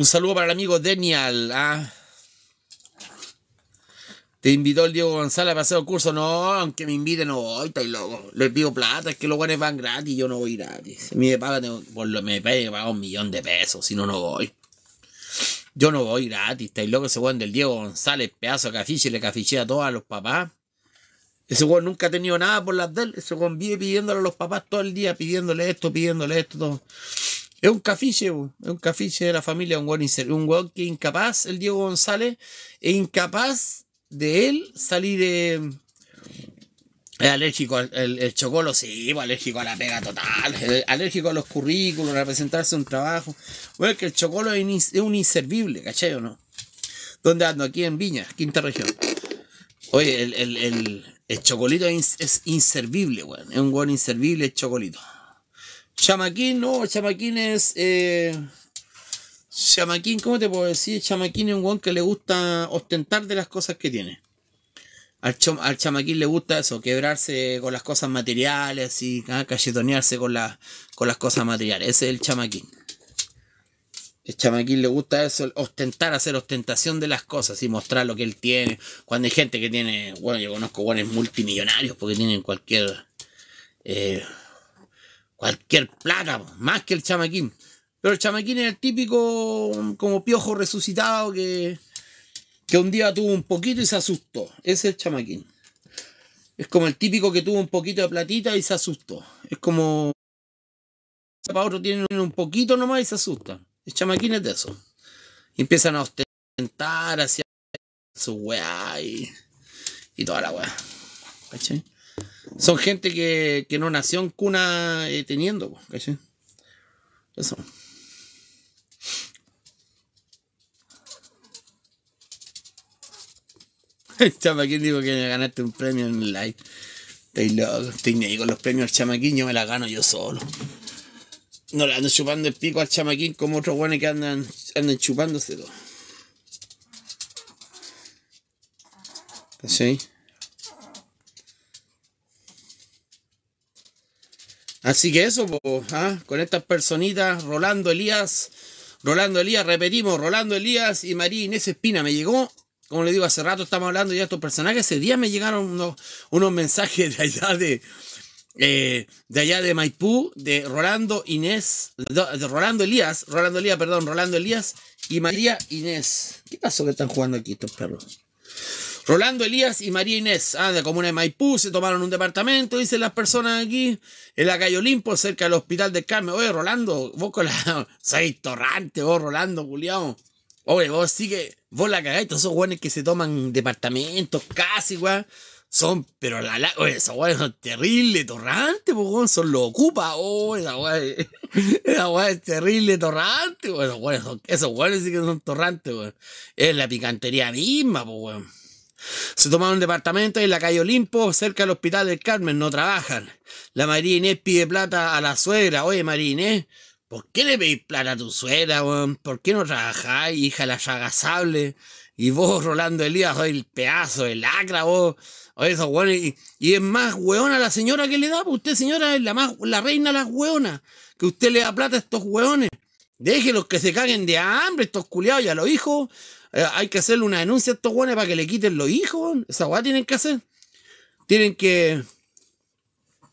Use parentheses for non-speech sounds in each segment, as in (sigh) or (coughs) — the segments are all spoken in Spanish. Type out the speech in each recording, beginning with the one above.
Un saludo para el amigo Daniel. ¿ah? Te invitó el Diego González a pasar el curso. No, aunque me inviten, no voy, estoy loco. Le pido plata, es que los buenos van gratis, yo no voy gratis. A mí me pagan, por lo, me pagan un millón de pesos, si no, no voy. Yo no voy gratis, estáis loco, ese weón del Diego González, pedazo de cafiche, le cafichea a todos a los papás. Ese weón nunca ha tenido nada por las de él. Ese weón vive pidiéndole a los papás todo el día, pidiéndole esto, pidiéndole esto, todo. Es un cafiche, es un cafiche de la familia, un weón, un weón que es incapaz, el Diego González, es incapaz de él salir de... Es alérgico al el, chocolo, sí, alérgico a la pega total, alérgico a los currículos, a presentarse un trabajo. Bueno, que el chocolo es, un inservible, ¿cachai o no? ¿Dónde ando? Aquí en Viña, quinta región. Oye, el, chocolito es, inservible, weón. Es un weón inservible el chocolito. Chamaquín, no, chamaquín es... Eh, Chamaquín, ¿cómo te puedo decir? Chamaquín es un guan que le gusta ostentar de las cosas que tiene. Al, chamaquín le gusta eso, quebrarse con las cosas materiales y ah, cachetonearse con, con las cosas materiales. Ese es el chamaquín. El chamaquín le gusta eso, ostentar, hacer ostentación de las cosas y mostrar lo que él tiene. Cuando hay gente que tiene, bueno, yo conozco guanes multimillonarios porque tienen cualquier, eh, cualquier plata, más que el chamaquín. Pero el chamaquín es el típico como piojo resucitado que, que un día tuvo un poquito y se asustó. Ese es el chamaquín. Es como el típico que tuvo un poquito de platita y se asustó. Es como para otro tienen un poquito nomás y se asustan. El chamaquín es de eso. Y empiezan a ostentar hacia su weá y, toda la weá. Son gente que, que, no nació en cuna eh, teniendo, ¿cachai? Eso. (laughs) chamaquín dijo que ganaste un premio en live. Estoy loco, estoy ni con los premios al chamaquín, yo me la gano yo solo. No le ando chupando el pico al chamaquín como otros buenos que andan, andan chupándose todo. ¿Sí? Así que eso, ¿ah? con estas personitas, Rolando Elías, Rolando Elías, repetimos, Rolando Elías y María Inés Espina, me llegó como le digo, hace rato estamos hablando ya de estos personajes. Ese día me llegaron unos, mensajes de allá de, eh, de allá de Maipú, de Rolando Inés, de Rolando Elías, Rolando Elías, perdón, Rolando Elías y María Inés. ¿Qué pasó que están jugando aquí estos perros? Rolando Elías y María Inés, ah, de comuna de Maipú, se tomaron un departamento, dicen las personas aquí, en la calle Olimpo, cerca del hospital de Carmen. Oye, Rolando, vos con la. (laughs) Soy torrante, vos, Rolando, Julián. Oye, vos sí que, vos la cagáis, todos esos weones que se toman departamentos casi, weón. Son, pero la, la oye, esos weones son terribles, torrantes, pues, son los ocupa, oh, esa weón, (laughs) esa weón es terrible, torrante, weón, esos son, esos weones sí que son torrantes, weón. Es la picantería misma, weón. Se tomaron un departamento en la calle Olimpo, cerca del Hospital del Carmen, no trabajan. La María Inés pide plata a la suegra. Oye, María ¿Por qué le pedís plata a tu suegra? ¿Por qué no trabajáis, hija la llaga sable? Y vos, Rolando Elías, soy el pedazo de lacra, vos. O eso, weón. Y, es más weona la señora que le da, pues usted, señora, es la más, la reina de las weonas. Que usted le da plata a estos weones. Déjenlos que se caguen de hambre, estos culiados y a los hijos. Eh, hay que hacerle una denuncia a estos weones para que le quiten los hijos, Esa weá tienen que hacer. Tienen que.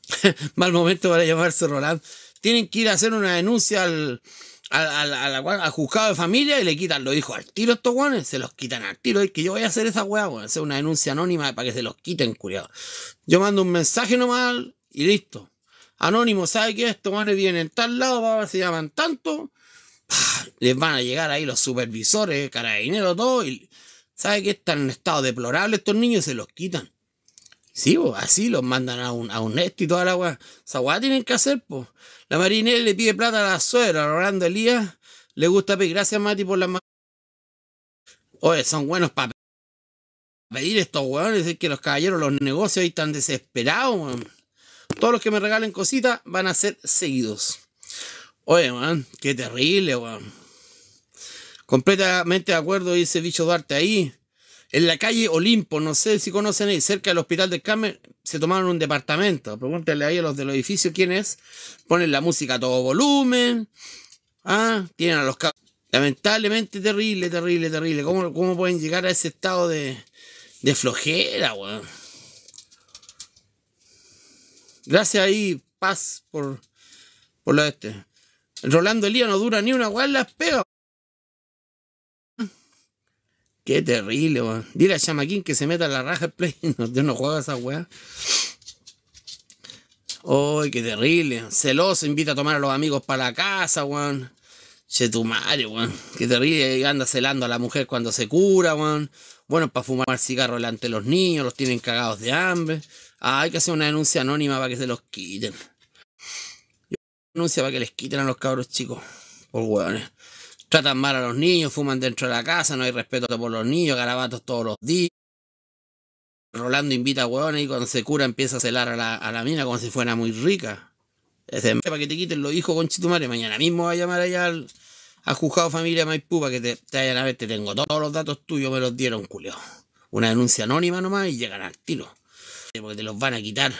(laughs) Mal momento para llamarse Rolando tienen que ir a hacer una denuncia al, al, juzgado de familia y le quitan los hijos al tiro a estos guanes, se los quitan al tiro. Y que yo voy a hacer esa weá, weón, hacer una denuncia anónima para que se los quiten, curiado. Yo mando un mensaje nomás y listo. Anónimo, ¿sabe qué? Estos guanes vienen en tal lado, se llaman tanto. Les van a llegar ahí los supervisores, carabineros, todo. Y ¿sabe qué? Están en estado deplorable estos niños y se los quitan. Sí, así los mandan a un, a y toda la weá. Esa weá tienen que hacer, pues. La marinera le pide plata a la suegra, Rolando Elías. Le gusta pedir. Gracias, Mati, por la Oye, son buenos para pedir estos weones. Es que los caballeros, los negocios ahí están desesperados, weón. Todos los que me regalen cositas van a ser seguidos. Oye, weón, qué terrible, weón. Completamente de acuerdo, dice Bicho Duarte ahí en la calle Olimpo, no sé si conocen ahí, cerca del Hospital del Carmen, se tomaron un departamento. Pregúntenle ahí a los del edificio quién es. Ponen la música a todo volumen. Ah, tienen a los Lamentablemente terrible, terrible, terrible. ¿Cómo, cómo pueden llegar a ese estado de, de flojera, weón? Gracias ahí, paz, por, por lo de este. Rolando Elías no dura ni una weá las pega. Qué terrible, weón. Dile a Chamaquín que se meta a la raja el play. No, no juego a esa weá. Uy, qué terrible. Celoso, invita a tomar a los amigos para la casa, weón. Che tu madre, weón. Qué terrible. Anda celando a la mujer cuando se cura, weón. Bueno, para fumar cigarro delante de los niños, los tienen cagados de hambre. Ah, hay que hacer una denuncia anónima para que se los quiten. Denuncia para que les quiten a los cabros chicos. Por weones. Tratan mal a los niños, fuman dentro de la casa, no hay respeto por los niños, garabatos todos los días. Rolando invita a hueones y cuando se cura empieza a celar a la, a la mina como si fuera muy rica. Ese para que te quiten los hijos con chitumare. Mañana mismo va a llamar allá al, juzgado familia Maipú para que te, te, vayan a ver. Te tengo todos los datos tuyos, me los dieron, culio. Una denuncia anónima nomás y llegan al tiro. Porque te los van a quitar.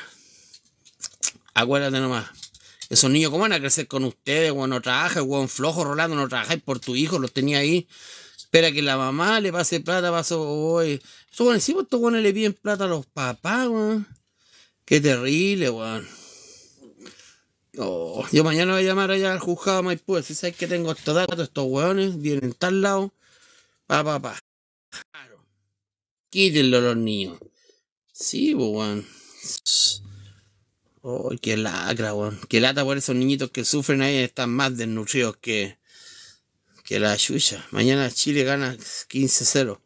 Acuérdate nomás. Esos niños, ¿cómo van a crecer con ustedes? Cuando no trabajas, hueón flojo, Rolando, no trabajáis por tu hijo, los tenía ahí. Espera que la mamá le pase plata, pasó hoy. Esto, bueno, encima estos weones le piden plata a los papás, weón. Qué terrible, weón. Oh, yo mañana voy a llamar allá al juzgado Maipú. Si sabes que tengo estos datos, estos weones vienen tal lado. Pa, pa, pa. Claro. Quítenlo los niños. Sí, pues, weón. Oh, qué lacra, weón. Qué lata por esos niñitos que sufren ahí están más desnutridos que, que la chucha. Mañana Chile gana 15-0.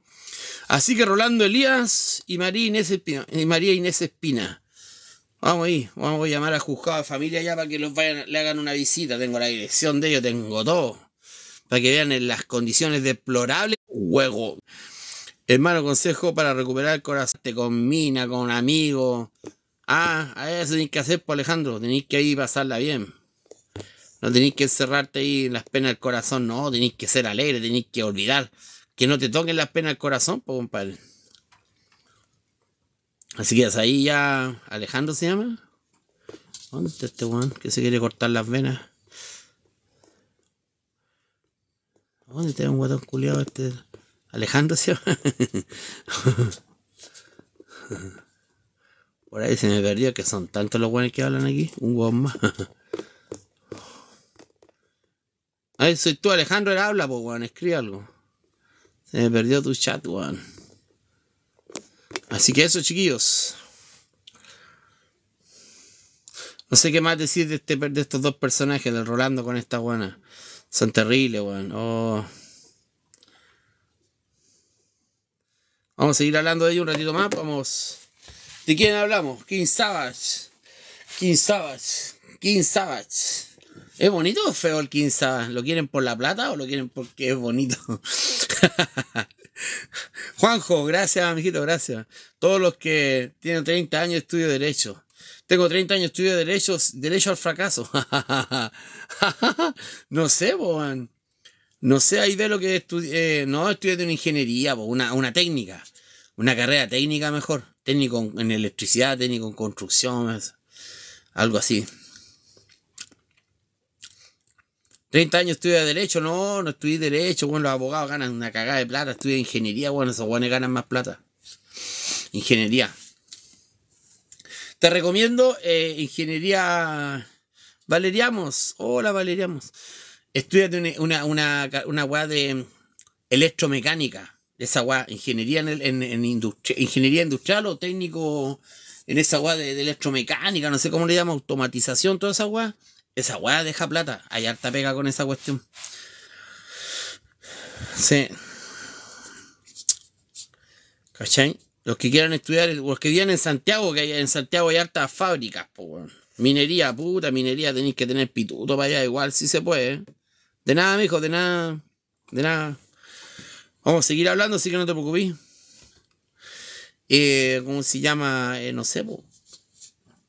Así que Rolando Elías y María Inés Espina. Vamos ahí, vamos a llamar a juzgado de familia ya para que los vayan, le hagan una visita. Tengo la dirección de ellos, tengo todo. Para que vean en las condiciones deplorables. Juego. Hermano, consejo para recuperar el corazón con mina, con amigos. Ah, a eso tenéis que hacer, por pues, Alejandro. Tenéis que ir pasarla bien. No tenéis que encerrarte ahí en las penas del corazón, no, tenéis que ser alegre, tenéis que olvidar. Que no te toquen las penas del corazón, pues compadre. Así que ahí ya. Alejandro se llama. ¿Dónde está este weón que se quiere cortar las venas? ¿Dónde está un guatón culiado este? Alejandro se llama. (laughs) Por ahí se me perdió que son tantos los buenos que hablan aquí. Un guau más. (laughs) Ay, soy tú, Alejandro, era habla, pues, weón, escribe algo. Se me perdió tu chat, weón. Así que eso, chiquillos. No sé qué más decir de, este, de estos dos personajes, del Rolando con esta buena. Son terribles, weón. Oh. Vamos a seguir hablando de ellos un ratito más. Vamos. ¿De quién hablamos? King Savage. King Savage. King Savage. ¿Es bonito o feo el Quinza? ¿Lo quieren por la plata o lo quieren porque es bonito? (laughs) Juanjo, gracias, amiguito, gracias. Todos los que tienen 30 años estudio Derecho. Tengo 30 años estudio Derecho, Derecho al fracaso. (laughs) no sé, boan. No sé, ahí ve lo que estudié. Eh, no, estudié de una ingeniería, una, una técnica. Una carrera técnica mejor. Técnico en electricidad, técnico en construcción. Algo así. 30 años estudia Derecho, no, no estudié Derecho, bueno, los abogados ganan una cagada de plata, estudia Ingeniería, bueno, esos guanes ganan más plata. Ingeniería. Te recomiendo eh, Ingeniería Valeriamos. Hola, Valeriamos. Estudiate una, una, una, weá de electromecánica. Esa weá, ingeniería en, en, ingeniería industrial o técnico en esa weá de, electromecánica, no sé cómo le llama, automatización, toda esa weá. Esa weá deja plata. Hay harta pega con esa cuestión. Sí. ¿Cachai? Los que quieran estudiar, los que vienen en Santiago, que en Santiago hay hartas fábricas, Minería, puta, minería, tenéis que tener pituto para allá, igual si se puede. De nada, mijo, de nada. De nada. Vamos a seguir hablando, así que no te preocupes. Eh, ¿Cómo se llama? Eh, no sé, po.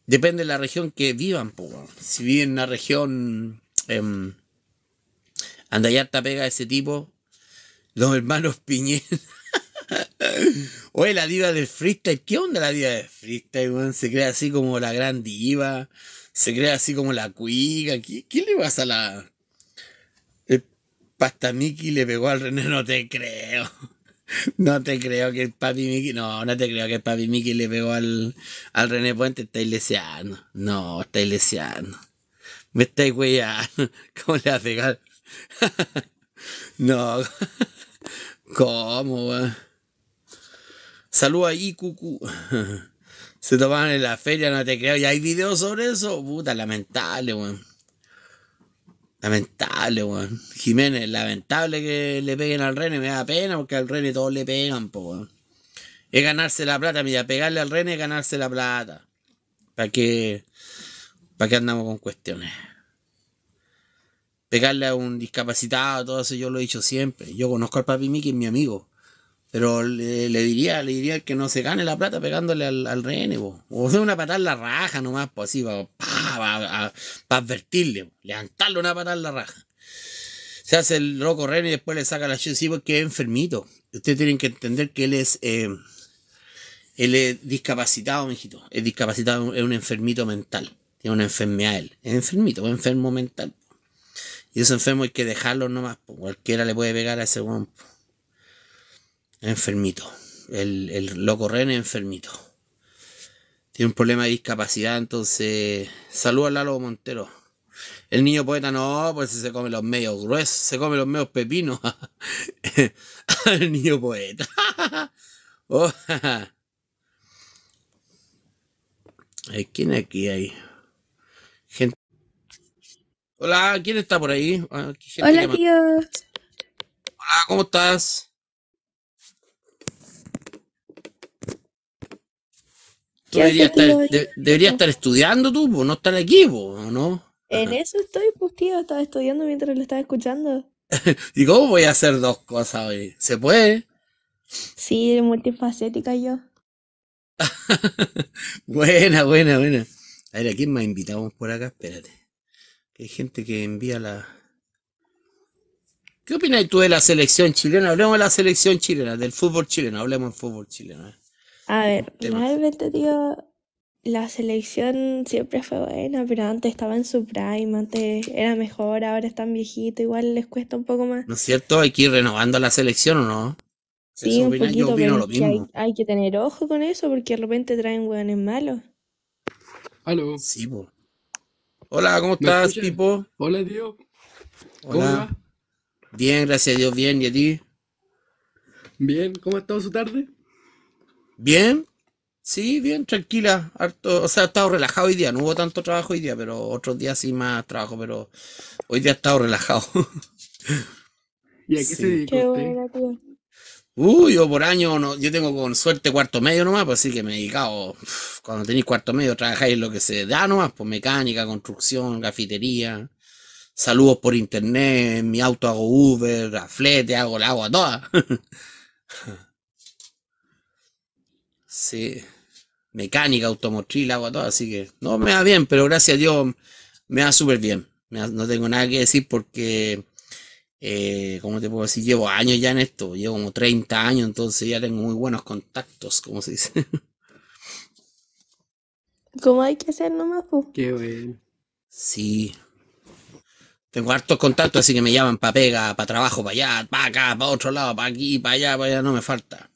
Depende de la región que vivan, Si viven en una región eh, anda pega ese tipo, los hermanos (laughs) Piñera. Oye, la diva del freestyle, ¿qué onda la diva del freestyle, Se crea así como la gran diva, se crea así como la cuiga. ¿Qué, le pasa a la. Pasta Mickey le pegó al René, no te creo. (laughs) No te creo que el papi Mickey, no, no te creo que el papi Mickey le pegó al, al René Puente, está iglesiano. No, está iglesiano. Me estáis weyando. (laughs) ¿Cómo le va a pegar? (laughs) no. ¿Cómo, weón? Saludos ahí, cucu. Se tomaban en la feria, no te creo. ¿Y hay videos sobre eso? Puta, lamentable, weón. Lamentable, weón. Jiménez, lamentable que le peguen al Rene, me da pena porque al Rene todos le pegan, po, weón. Es ganarse la plata, mira, pegarle al Rene es ganarse la plata. ¿Para qué? ¿Para qué andamos con cuestiones? Pegarle a un discapacitado, todo eso yo lo he dicho siempre. Yo conozco al papi Mickey, es mi amigo. Pero le, diría, le diría que no se gane la plata pegándole al, al o de una patada en la raja nomás, pues así, para advertirle, levantarle una patada en la raja. Se hace el loco rehén y después le saca la chucha, sí, porque es enfermito. Ustedes tienen que entender que él es, eh, él es discapacitado, mijito. Es discapacitado, es un enfermito mental. Tiene una enfermedad él. Es enfermito, es enfermo mental. Y ese enfermo hay que dejarlo nomás, cualquiera le puede pegar a ese guampo enfermito. El, el loco René enfermito. Tiene un problema de discapacidad, entonces. Saludos a Lalo Montero. El niño poeta no, pues se come los medios gruesos, se come los medios pepinos. (laughs) el niño poeta. (laughs) oh, (laughs) ¿Quién aquí hay? Gente. Hola, ¿quién está por ahí? Ah, Hola, tío. Hola, ¿cómo estás? Deberías estar, debería estar estudiando tú, pues no estar aquí, pues, ¿no? En eso estoy, pues tío, estaba estudiando mientras lo estaba escuchando. (laughs) ¿Y cómo voy a hacer dos cosas hoy? ¿Se puede? Sí, multifacética yo. (laughs) buena, buena, buena. A ver, ¿a quién más invitamos por acá? Espérate. Hay gente que envía la... ¿Qué opinas tú de la selección chilena? Hablemos de la selección chilena, del fútbol chileno. Hablemos del fútbol chileno. ¿eh? A ver, realmente, tío, la selección siempre fue buena, pero antes estaba en su prime, antes era mejor, ahora están viejitos, igual les cuesta un poco más. ¿No es cierto? Hay que ir renovando la selección o no. Sí, un poquito, pero hay, que tener ojo con eso porque de repente traen hueones malos. Aló. Sí, po. Hola, ¿cómo estás, Pipo? Hola, tío. ¿Cómo va? Bien, gracias a Dios, bien, ¿y a ti? Bien, ¿cómo ha estado su tarde? Bien, sí, bien, tranquila. Harto, o sea, he estado relajado hoy día. No hubo tanto trabajo hoy día, pero otros días sí más trabajo, pero hoy día he estado relajado. (laughs) ¿Y a qué se dedicó Uy, yo por año, no, yo tengo con suerte cuarto medio nomás, pues sí que me he dedicado, cuando tenéis cuarto medio trabajáis lo que se da nomás, pues mecánica, construcción, cafetería, saludos por internet, en mi auto hago Uber, flete, hago el agua toda. (laughs) Sí. Mecánica, automotriz, agua, todo. Así que no me da bien, pero gracias a Dios me da súper bien. no tengo nada que decir porque, eh, como te puedo decir? Llevo años ya en esto. Llevo como 30 años, entonces ya tengo muy buenos contactos, como se dice. (laughs) ¿Cómo hay que hacer nomás, pues. Qué bueno. Sí. Tengo hartos contactos, así que me llaman para pega, para trabajo, para allá, para acá, para otro lado, para aquí, para allá, para allá, no me falta.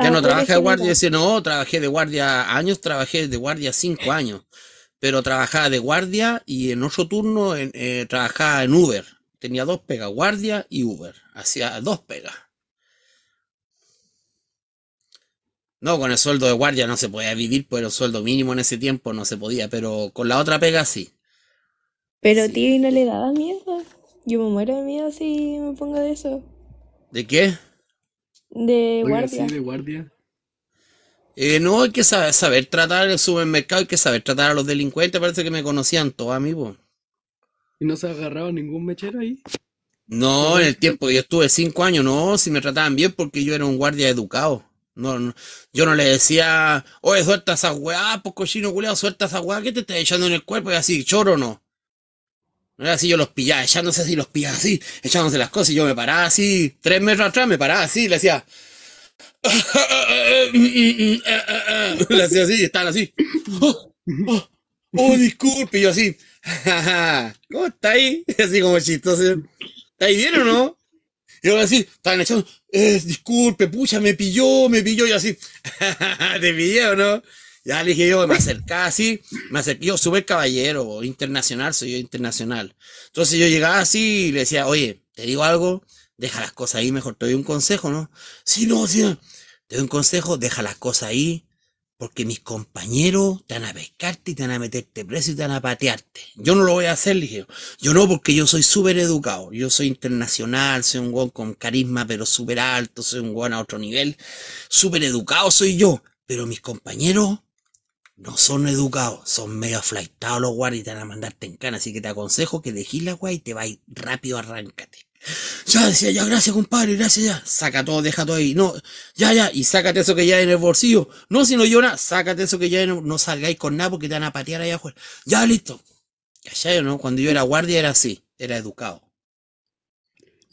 Ya ah, no trabajé de guardia, no, trabajé de guardia años, trabajé de guardia cinco años, pero trabajaba de guardia y en otro turno eh, trabajaba en Uber. Tenía dos pegas, guardia y Uber. Hacía dos pegas. No, con el sueldo de guardia no se podía vivir, pero el sueldo mínimo en ese tiempo no se podía, pero con la otra pega sí. Pero tío, ¿y no le daba miedo? Yo me muero de miedo si me pongo de eso. ¿De qué? De guardia. de guardia. Eh, no, hay que saber, tratar el supermercado, hay que saber tratar a los delincuentes. Parece que me conocían todos, amigo. ¿Y no se agarraba ningún mechero ahí? No, en el tiempo que yo estuve cinco años, no, si me trataban bien porque yo era un guardia educado. No, yo no le decía, oye, suelta esa weá, pues cochino culeado, suelta esa weá, ¿qué te estás echando en el cuerpo? Y así, choro no. Era así, yo los pillaba, echándose así, los pillaba así, echándose las cosas, y yo me paraba así, tres metros atrás, me paraba así, le hacía. (laughs) le hacía así, y estaban así. Oh, oh, oh, disculpe, y yo así. (laughs) ¿Cómo está ahí? (laughs) Así como chistoso. ¿Estáis bien o no? Y ahora así, estaban echando, eh, disculpe, pucha, me pilló, me pilló, y así, te pillé o no. Ya le dije yo, me acercaba así, me acerqué, yo súper caballero, internacional, soy yo internacional. Entonces yo llegaba así y le decía, oye, te digo algo, deja las cosas ahí, mejor te doy un consejo, ¿no? Sí, no, sí, te doy un consejo, deja las cosas ahí, porque mis compañeros te van a pescarte y te van a meterte preso y te van a patearte. Yo no lo voy a hacer, le dije. Yo no, porque yo soy súper educado. Yo soy internacional, soy un guan con carisma, pero súper alto, soy un guan a otro nivel. Súper educado soy yo. Pero mis compañeros no son educados, son medio aflaitados los guardias y te van a mandarte en cana. Así que te aconsejo que dejes la guay y te vayas rápido, arráncate. Ya decía, ya, gracias, compadre, gracias, ya. Saca todo, deja todo ahí. No, ya, ya, y sácate eso que ya hay en el bolsillo. No, si no llora, sácate eso que ya en no salgáis con nada porque te van a patear allá afuera. Ya, listo. ¿Cachai no? Cuando yo era guardia era así, era educado.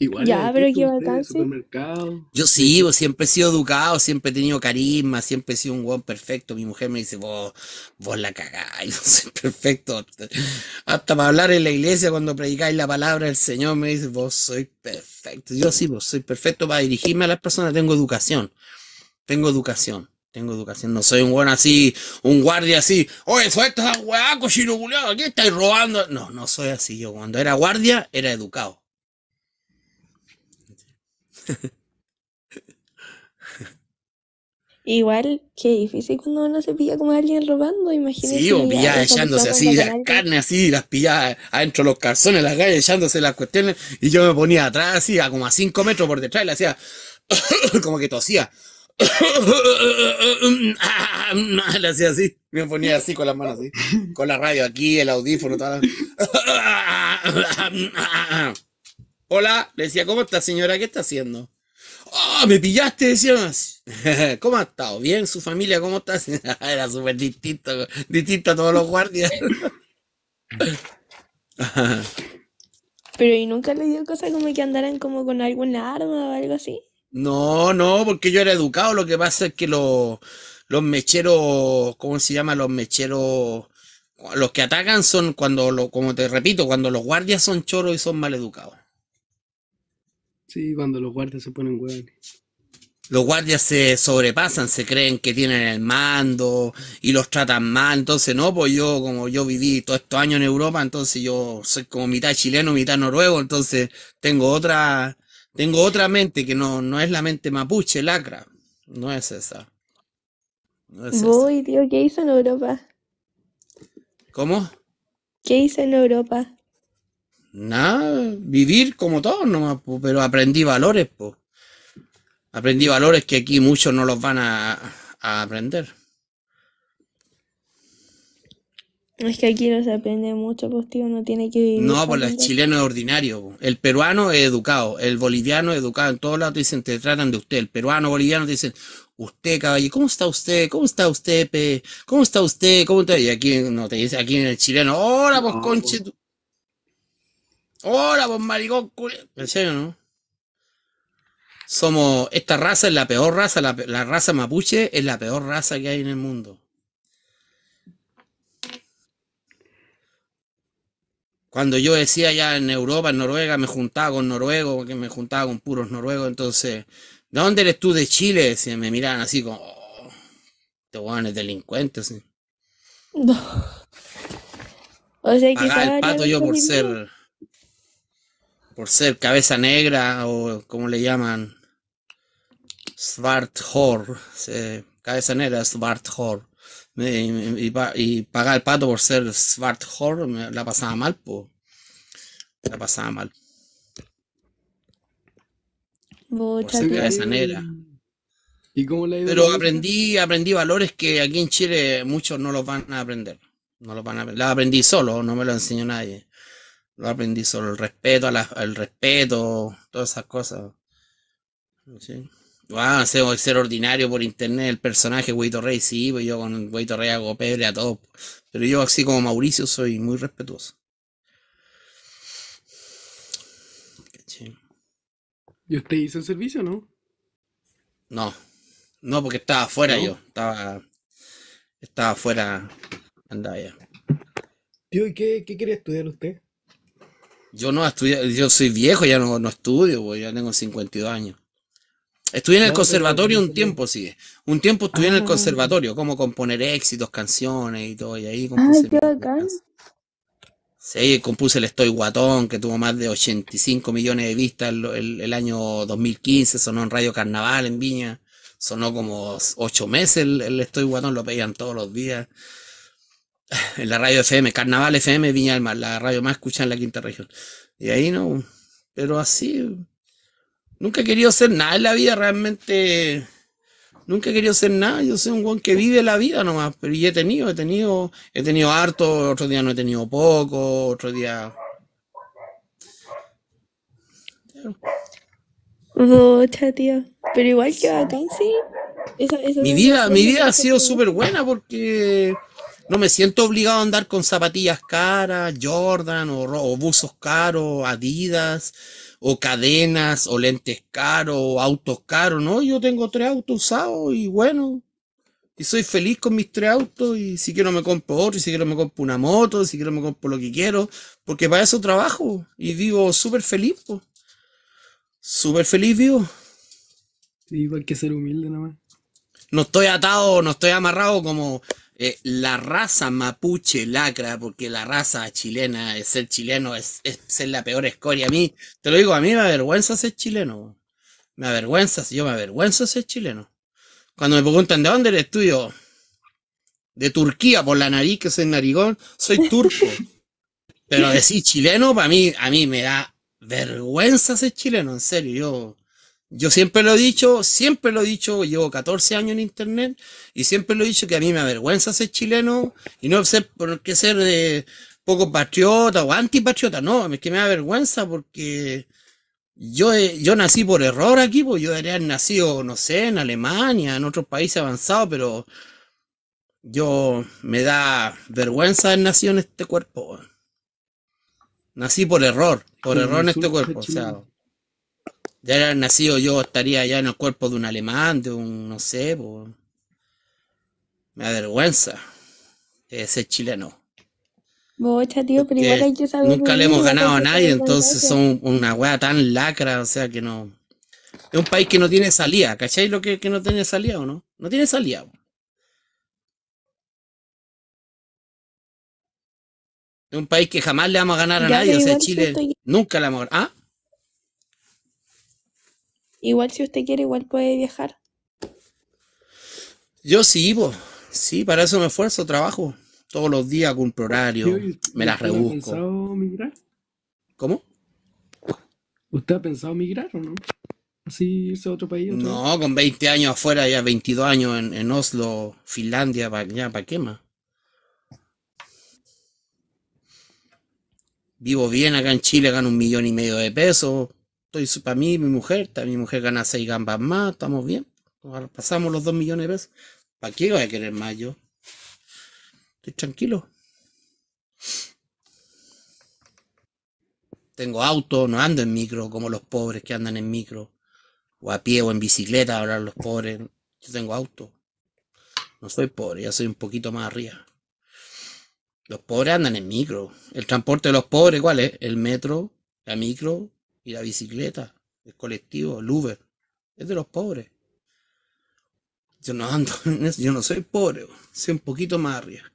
Igual Ya, pero qué bacán. Yo sí, vos siempre he sido educado, siempre he tenido carisma, siempre he sido un buen perfecto. Mi mujer me dice, vos, vos la cagáis, vos (laughs) sois perfecto. Hasta para hablar en la iglesia, cuando predicáis la palabra del Señor, me dice, vos sois perfecto. Yo sí, vos soy perfecto para dirigirme a las personas, tengo educación. Tengo educación. Tengo educación, no soy un buen así, un guardia así, oye, suelta esa weá, cochino culiao, aquí estáis robando. No, no soy así. Yo cuando era guardia, era educado. Igual, qué difícil cuando uno se pilla como alguien robando, imagínese Sí, o echándose así las alguien. carnes así, las pillaba adentro de los calzones, las gallas echándose las cuestiones, y yo me ponía atrás así, a como a 5 metros por detrás, y le hacía (coughs) como que tosía. (coughs) Le hacía así, me ponía así con las manos así, con la radio aquí, el audífono, toda la- (coughs) Hola, le decía, ¿cómo está señora? ¿Qué está haciendo? ¡Ah, me pillaste! Decía. (laughs) ¿Cómo ha estado? ¿Bien? ¿Su familia cómo está? (laughs) Era súper distinto, distinto a todos los guardias. (laughs) Pero ¿y nunca le dio cosa como que andaran como con alguna arma o algo así? No, no, porque yo era educado. Lo que pasa es que los, los mecheros, ¿cómo se llama? Los mecheros, los que atacan son cuando, lo, como te repito, cuando los guardias son choros y son mal educados. Sí, cuando los guardias se ponen hueones. Los guardias se sobrepasan, se creen que tienen el mando y los tratan mal. Entonces, no, pues yo, como yo viví todos estos años en Europa, entonces yo soy como mitad chileno, mitad noruego, entonces tengo otra, tengo otra mente que no, no es la mente mapuche, lacra. No es esa. No es esa. Voy, tío, ¿qué hizo en Europa? ¿Cómo? ¿Qué hizo en Europa? Nada, vivir como todos nomás, po, pero aprendí valores, pues. Aprendí valores que aquí muchos no los van a, a aprender. Es que aquí no se aprende mucho, pues tío, uno tiene que vivir No, pues el chileno es ordinario. El peruano es educado. El boliviano es educado. En todos lados dicen, te tratan de usted. El peruano, boliviano te dicen, usted, caballero, ¿cómo está usted? ¿Cómo está usted, pe? ¿Cómo está usted? ¿Cómo está? Y aquí no te dice, aquí en el chileno, hola, pues No, conche. Hola, pues maricón, culi-". ¿En serio, no? Somos, esta raza es la peor raza, la, raza mapuche es la peor raza que hay en el mundo. Cuando yo decía ya en Europa, en Noruega, me juntaba con noruegos, porque me juntaba con puros noruegos, entonces, ¿de dónde eres tú? De Chile, decía, me miraban así como, oh, este weón es delincuente, así. (laughs) No. O sea, Pagaba el pato yo por ser, por ser cabeza negra, o como le llaman, Svarthor, se- cabeza negra, Svarthor. Me- Y, y, pa- y pagar el pato por ser Svarthor, me la pasaba mal, pues. La pasaba mal. Mucha ser tío. cabeza negra. ¿Y cómo le ha ido Pero aprendí, aprendí valores que aquí en Chile muchos no los van a aprender. No los van a aprender. Los aprendí solo, no me lo enseñó nadie. Lo aprendí solo. El respeto, a la- el respeto, todas esas cosas. Sí. Ah, ser, ser ordinario por internet, el personaje Huito Rey, sí, pues yo con Huito Rey hago pebre a todos. Pero yo así como Mauricio soy muy respetuoso. ¿Y usted hizo el servicio, no? No, no, porque estaba afuera ¿No? yo. Estaba, estaba afuera, andaba ya. Tío, ¿y qué, qué quería estudiar usted? Yo no estudio, yo soy viejo, ya no, no estudio, pues, ya tengo 52 años. Estudié en el conservatorio ¿cómo un tiempo, sí. Un tiempo estudié en el Ah. conservatorio, cómo componer éxitos, canciones y todo, y ahí Ay, compuse canciones. Sí, compuse el Estoy Guatón, que tuvo más de 85 millones de vistas el, el- el año 2015, sonó en Radio Carnaval en Viña, sonó como ocho meses el, el Estoy Guatón, lo pedían todos los días. (laughs) En la radio FM, Carnaval FM, Viña del Mar, la radio más escuchada en la quinta región. Y ahí no, pero así, nunca he querido ser nada en la vida, realmente, nunca he querido ser nada, yo soy un buen que vive la vida nomás, pero y he tenido, he tenido, he tenido harto, otro día no he tenido poco, otro día... Pucha, tío. Pero igual que bacán, sí. Esa, esa Mi vida, mi vida ha sido súper buena porque no me siento obligado a andar con zapatillas caras, Jordan o, buzos caros, Adidas, o cadenas, o lentes caros, o autos caros, ¿no? Yo tengo tres autos usados y bueno, y soy feliz con mis tres autos y si quiero me compro otro, y si quiero me compro una moto, y si quiero me compro lo que quiero, porque para eso trabajo y vivo súper feliz, pues. Súper feliz vivo. Sí, igual que ser humilde nomás. No estoy atado, no estoy amarrado como eh, la raza mapuche lacra, porque la raza chilena, es ser chileno, es, es ser la peor escoria. A mí, te lo digo, a mí me avergüenza ser chileno. Me avergüenza, yo me avergüenza ser chileno. Cuando me preguntan de dónde eres tú, yo, de Turquía, por la nariz, que soy narigón, soy turco. Pero decir chileno, para mí, a mí me da vergüenza ser chileno, en serio. Yo, yo siempre lo he dicho, siempre lo he dicho, llevo 14 años en internet y siempre lo he dicho que a mí me avergüenza ser chileno y no ser por qué ser de poco patriota o antipatriota, no, es que me da vergüenza porque yo, he- yo nací por error aquí, pues yo debería haber nacido, no sé, en Alemania, en otros países avanzados, pero yo me da vergüenza haber nacido en este cuerpo. Nací por error, por error en este cuerpo, o sea. De haber nacido yo estaría ya en el cuerpo de un alemán, de un, no sé, me da vergüenza eh, ser chileno. Pucha, tío, pero igual hay que saber nunca le hemos ganado a nadie, entonces son una wea tan lacra, o sea que no. Es un país que no tiene salida, ¿cachai? Lo que, que no tiene salida o no? No tiene salida. Es un país que jamás le vamos a ganar a Ya, nadie, o sea, Chile nunca le vamos a ganar. ¿Ah? Igual si usted quiere, igual puede viajar. Yo sí, po. Sí, para eso me esfuerzo, trabajo. Todos los días cumplo horario, Tío, ¿y- me las ¿Usted ha rebusco. pensado migrar? ¿Cómo? ¿Usted ha pensado migrar o no? Así irse a otro país vez. No, con 20 años afuera, ya 22 años en, en Oslo, Finlandia, pa- ya, ¿para qué más? Vivo bien acá en Chile, gano un millón y medio de pesos. Estoy para mí, mi mujer, mi mujer gana seis gambas más, estamos bien. Pasamos los dos millones de pesos. ¿Para qué voy a querer más yo? Estoy tranquilo. Tengo auto, no ando en micro como los pobres que andan en micro. O a pie o en bicicleta, ahora los pobres. Yo tengo auto. No soy pobre, ya soy un poquito más arriba. Los pobres andan en micro. El transporte de los pobres, ¿cuál es? El metro, la micro y la bicicleta. El colectivo, el Uber. Es de los pobres. Yo no ando (laughs) en eso, yo no soy pobre, soy un poquito más arriba.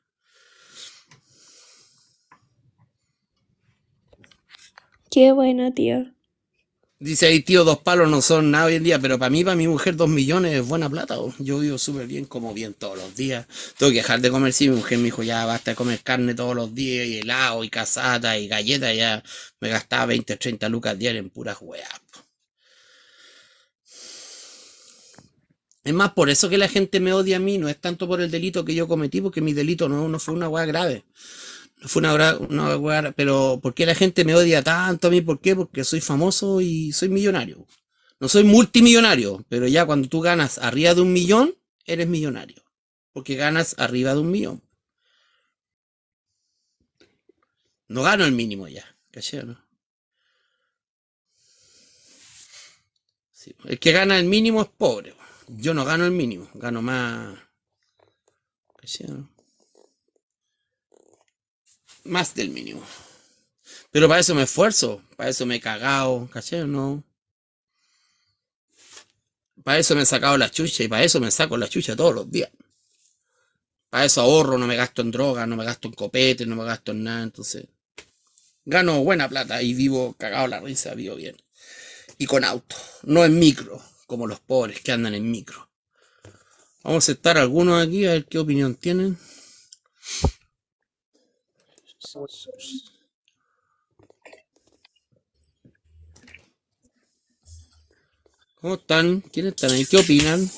Qué bueno, tío. Dice ahí, tío, dos palos no son nada hoy en día, pero para mí, para mi mujer, dos millones es buena plata. o. Yo vivo súper bien, como bien todos los días. Tengo que dejar de comer, sí, mi mujer me dijo, ya basta de comer carne todos los días, y helado, y casata, y galletas, ya me gastaba 20, 30 lucas diarias en puras weas. Es más, por eso que la gente me odia a mí, no es tanto por el delito que yo cometí, porque mi delito no, no fue una wea grave. Fue una, gra- una wea, pero ¿por qué la gente me odia tanto a mí? ¿Por qué? Porque soy famoso y soy millonario. No soy multimillonario, pero ya cuando tú ganas arriba de un millón, eres millonario. Porque ganas arriba de un millón. No gano el mínimo ya, ¿cachai? o no? Sí, El que gana el mínimo es pobre. Yo no gano el mínimo, gano más. ¿cachai? o no? Más del mínimo. Pero para eso me esfuerzo, para eso me he cagado, ¿caché? No. Para eso me he sacado la chucha y para eso me saco la chucha todos los días. Para eso ahorro, no me gasto en drogas, no me gasto en copete, no me gasto en nada, entonces. Gano buena plata y vivo cagado la risa, vivo bien. Y con auto, no en micro, como los pobres que andan en micro. Vamos a aceptar algunos aquí a ver qué opinión tienen. ¿Cómo están? ¿Quiénes están ahí? ¿Qué opinan?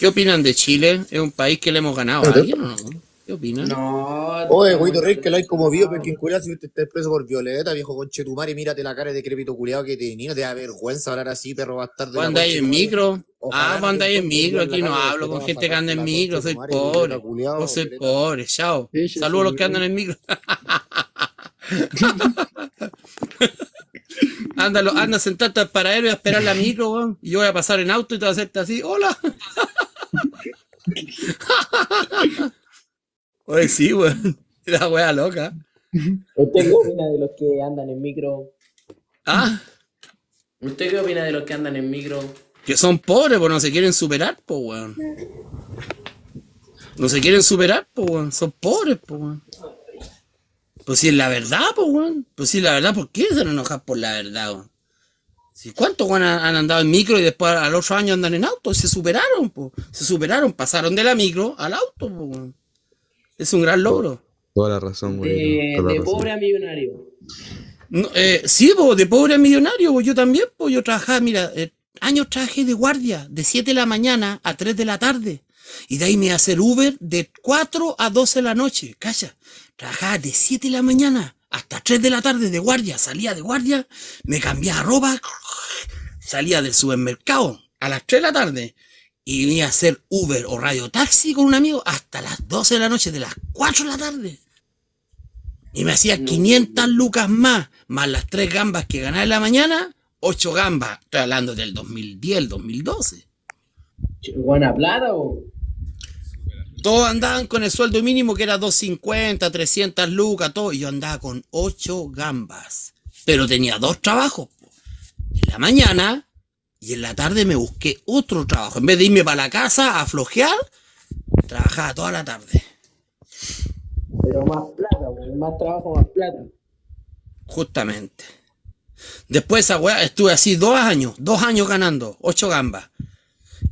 ¿Qué opinan de Chile? ¿Es un país que le hemos ganado a alguien o no? ¿Qué opinan? No. Oye, Guido Rey, que lo hay como vivo, porque en culiado si te estés preso por violeta, viejo conchetumare, mírate la cara de crepito culiado que tenía, no te da vergüenza hablar así, perro bastardo. de la ¿Cuándo hay en micro? Ojalá Ah, no cuando hay en micro, aquí no hablo con a gente que anda en micro, soy pobre. Yo soy pobre, chao. Saludos a los que andan en micro. Ándalo, (laughs) anda sentarte al paradero y a esperar la micro, weón. Y yo voy a pasar en auto y te voy a hacerte así, hola. (laughs) Oye, sí, weón. (laughs) La wea loca. (laughs) ¿Usted qué opina de los que andan en micro? Ah, ¿Usted qué opina de los que andan en micro? que son pobres, pues no se quieren superar, pues, weón. No se quieren superar, pues, weón. Son pobres, pues, weón. Pues si es la verdad, pues, weón. Pues si es la verdad, ¿por qué se enojan por la verdad, weón? Si cuántos weón han, han andado en micro y después al otro año andan en auto, se superaron, pues. Se superaron, pasaron de la micro al auto, pues, weón. Es un gran logro. Toda la razón, güey. De, razón. pobre a millonario. No, eh, sí, po, de pobre a millonario, po, yo también, pues yo trabajaba, mira, eh, años trabajé de guardia, de 7 de la mañana a 3 de la tarde. Y de ahí me iba a hacer Uber de 4 a 12 de la noche, calla. Trabajaba de 7 de la mañana hasta 3 de la tarde de guardia, salía de guardia, me cambiaba ropa, salía del supermercado a las 3 de la tarde y venía a hacer Uber o radio taxi con un amigo hasta las 12 de la noche, de las 4 de la tarde. Y me hacía 500 lucas más, más las tres gambas que ganaba en la mañana, 8 gambas. Estoy hablando del 2010, el 2012. Ch- Buena plata, o. Todos andaban con el sueldo mínimo que era 250, 300 lucas, todo. Y yo andaba con 8 gambas. Pero tenía dos trabajos. En la mañana y en la tarde me busqué otro trabajo. En vez de irme para la casa a flojear, trabajaba toda la tarde. Pero más plata. Más trabajo, más plata. Justamente. Después de esa weá estuve así dos años, dos años ganando, ocho gambas.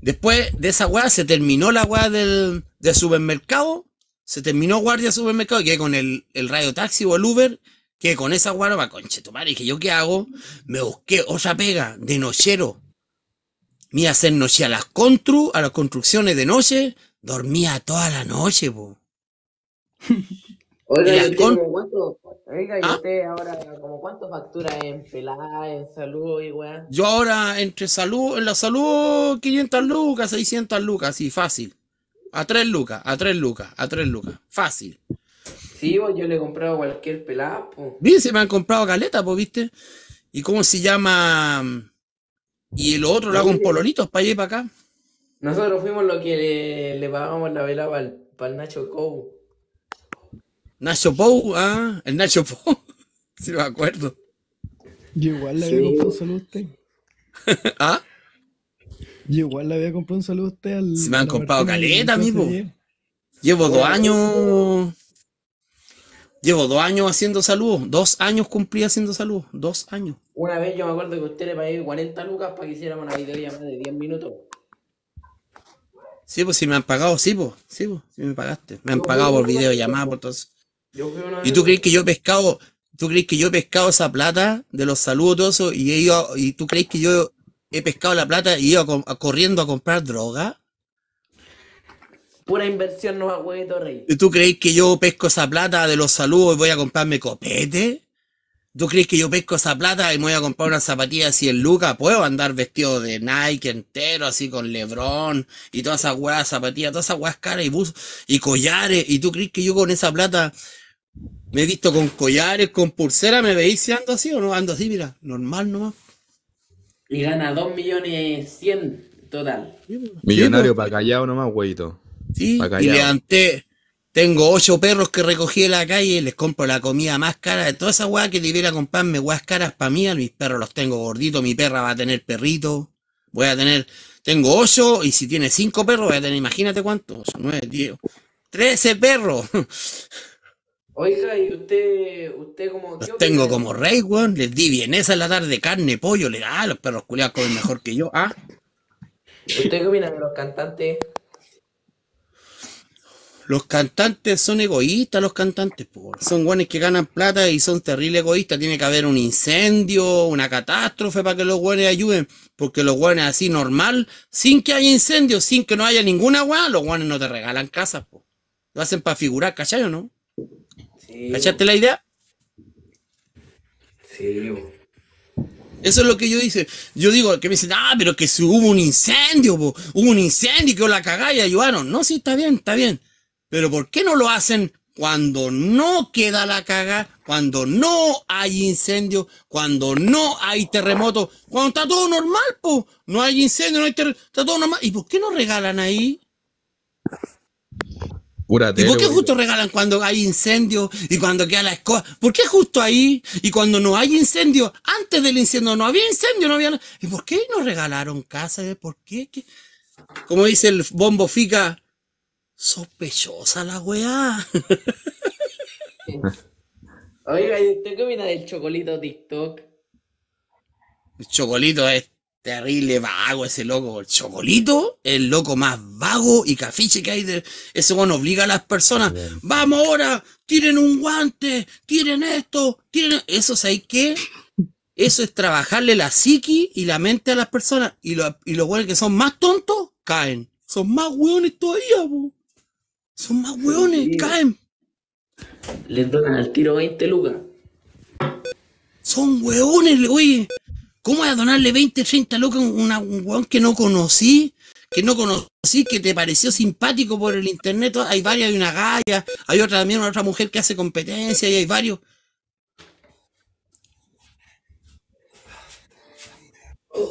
Después de esa weá se terminó la weá del, del supermercado, se terminó guardia supermercado, y quedé con el, el radio taxi o el Uber, que con esa weá va conche tu madre, que yo qué hago, me busqué otra pega de nochero. Me a hacer noche a las constru, a las construcciones de noche, dormía toda la noche, po. Oiga, Y ¿y la usted con- como cuánto? Oiga, ¿y ¿Ah? usted ahora como cuánto factura en pelada, en salud y weá? Yo ahora entre salud, en la salud 500 lucas, 600 lucas, así fácil. A 3 lucas, a 3 lucas, a 3 lucas, fácil. Sí, yo le he comprado cualquier pelada, po. Bien, se me han comprado caleta, pues, ¿viste? ¿Y cómo se llama? Y el otro lo hago en pololitos para allá y para acá. Nosotros fuimos los que le, le pagamos la vela para el Nacho Cou. Nacho Pou, ah, el Nacho Pou. (laughs) Si me acuerdo. Yo igual le Sí. había comprado un saludo a usted. (laughs) ¿Ah? Yo igual le había comprado un saludo a usted al. Se me han comprado caleta, amigo. Llevo dos años. Llevo dos años haciendo saludos. Dos años cumplí haciendo saludos. Dos años. Una vez yo me acuerdo que usted le pagué 40 lucas para que hiciéramos una videollamada de 10 minutos. Sí, pues si me han pagado, sí, pues, sí, pues, sí me pagaste. Me han pagado por videollamada, por todo eso. ¿Y tú crees que yo he pescado, tú crees que yo he pescado esa plata de los saludos, todo eso, y he ido- y tú crees que yo he pescado la plata y iba corriendo a comprar droga? Pura inversión no huevito rey. ¿Y tú crees que yo pesco esa plata de los saludos y voy a comprarme copete? ¿Tú crees que yo pesco esa plata y me voy a comprar una zapatilla de 100 lucas? ¿Puedo andar vestido de Nike entero, así con Lebron y todas esas weas, zapatillas, todas esas weas caras y bus y collares? ¿Y tú crees que yo con esa plata me he visto con collares, con pulsera? ¿Me veis si ando así o no? Ando así, mira, normal nomás. Y gana 2 millones 100 total. Millonario pues. para callado nomás, güeyito. Sí, y levanté Tengo ocho perros que recogí de la calle, les compro la comida más cara de toda esa weá que debiera comprarme weas caras para mí, a mis perros los tengo gorditos, mi perra va a tener perrito, voy a tener, tengo ocho, y si tiene cinco perros, voy a tener, imagínate cuántos, nueve, diez, trece perros. (laughs) Oiga, y usted, usted como... ¿qué Los tengo opina? como rey, weón. Les di vienesa en la tarde, carne, pollo. Le ah, los perros culiados comen mejor que yo. Ah, ¿Usted qué opina de los cantantes? Los cantantes son egoístas, los cantantes, po. Son guanes que ganan plata y son terrible egoístas. Tiene que haber un incendio, una catástrofe para que los guanes ayuden. Porque los guanes así normal, sin que haya incendio, sin que no haya ninguna weá, los guanes no te regalan casas, po. Lo hacen para figurar, ¿cachai o no? Sí, ¿Cachaste la idea? sí, bo. Eso es lo que yo dice. Yo digo que me dicen, ah, pero que si hubo un incendio, po, hubo un incendio y que la cagá y ayudaron. No, sí, está bien, está bien. Pero ¿por qué no lo hacen cuando no queda la caga, cuando no hay incendio, cuando no hay terremoto, cuando está todo normal, po? No hay incendio, no hay terremoto, está todo normal. ¿Y por qué no regalan ahí? Pura ¿Y por qué justo regalan cuando hay incendio y cuando queda la escoba? ¿Por qué justo ahí y cuando no hay incendio? Antes del incendio no había incendio, no había. ¿Y por qué no regalaron casas? ¿Por qué? ¿Qué? Como dice el bombo fica, sospechosa la weá. (laughs) Oiga, ¿y usted qué opina del chocolito TikTok? El chocolito es terrible vago ese loco. El chocolito es el loco más vago y cafiche que hay. De... Ese bueno obliga a las personas. Vamos ahora, tiren un guante, tiren esto, tiren... Eso, ¿sabes qué? Eso es trabajarle la psiqui y la mente a las personas. Y, lo- y los buenos que son más tontos, caen. Son más hueones todavía, po. Son más hueones, Sí. caen. Les donan al tiro 20 lucas. Son hueones, oye. ¿Cómo voy a donarle 20, 30 lucas a una- un hueón que no conocí? Que no conocí, que te pareció simpático por el internet. Hay varias, hay una galla, hay otra también, otra mujer que hace competencia y hay varios.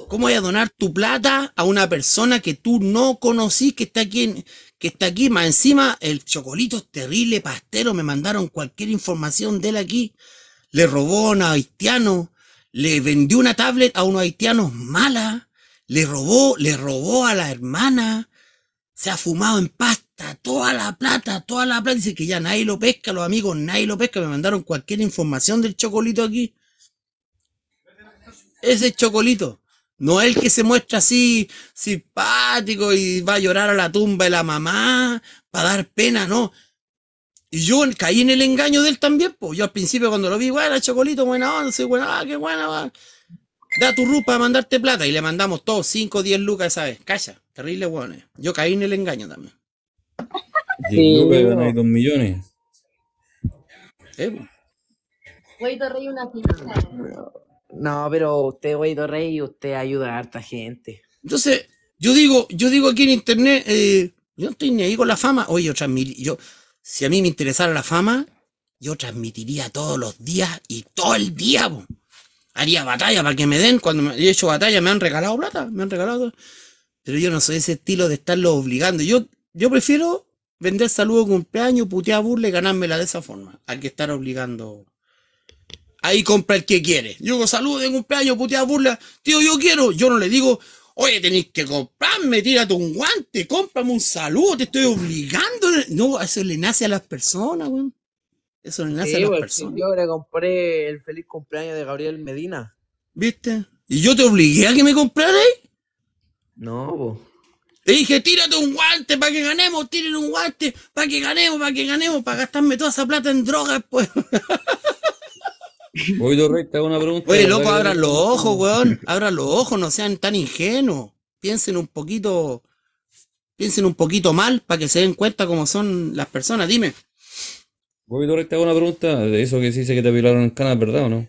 ¿Cómo voy a donar tu plata a una persona que tú no conocís, que está aquí, en- que está aquí? Más encima, el chocolito es terrible, pastero, me mandaron cualquier información de él aquí. Le robó a un haitiano, le vendió una tablet a unos haitianos mala, le robó, le robó a la hermana, se ha fumado en pasta toda la plata, toda la plata. Dice que ya nadie lo pesca, los amigos, nadie lo pesca. Me mandaron cualquier información del chocolito aquí. Ese chocolito. No es el que se muestra así simpático y va a llorar a la tumba de la mamá para dar pena, no. Y yo caí en el engaño de él también, pues. Yo al principio cuando lo vi, bueno, chocolito, buena onda, soy buena, ah, qué buena, va. Da tu rupa para mandarte plata. Y le mandamos todos 5 o 10 lucas esa vez. Calla, terrible, weón. Yo caí en el engaño también. Diez lucas ganáis dos millones. Eh. Guaito Rey una. No, pero usted, güey, Rey, usted ayuda a harta gente. Entonces, yo digo, yo digo aquí en internet, eh, yo no estoy ni ahí con la fama. Oye, yo transmit- yo, si a mí me interesara la fama, yo transmitiría todos los días y todo el día. Haría batalla para que me den. Cuando me he hecho batalla me han regalado plata, me han regalado. Pero yo no soy ese estilo de estarlo obligando. Yo, yo prefiero vender saludos de cumpleaños, putear burla y ganármela de esa forma, a que estar obligando. Ahí compra el que quiere. Yo digo saludos de cumpleaños, putear burla. Tío, yo quiero. Yo no le digo, oye, tenéis que comprarme, tírate un guante, cómprame un saludo, te estoy obligando. No, eso le nace a las personas, weón. Eso le nace a las personas. yo le compré el feliz cumpleaños de Gabriel Medina. ¿Viste? Y yo te obligué a que me compraras. No, po. Te dije, tírate un guante para que ganemos, tiren un guante para que ganemos, para que ganemos, para gastarme toda esa plata en drogas, pues. (laughs) Te hago una pregunta. Oye, ¿verdad loco, abran los ojos, weón. Abran los ojos, no sean tan ingenuos. Piensen un poquito, piensen un poquito mal para que se den cuenta cómo son las personas. Dime. Te hago una pregunta. De eso que se dice que te violaron en Cana, ¿verdad o no?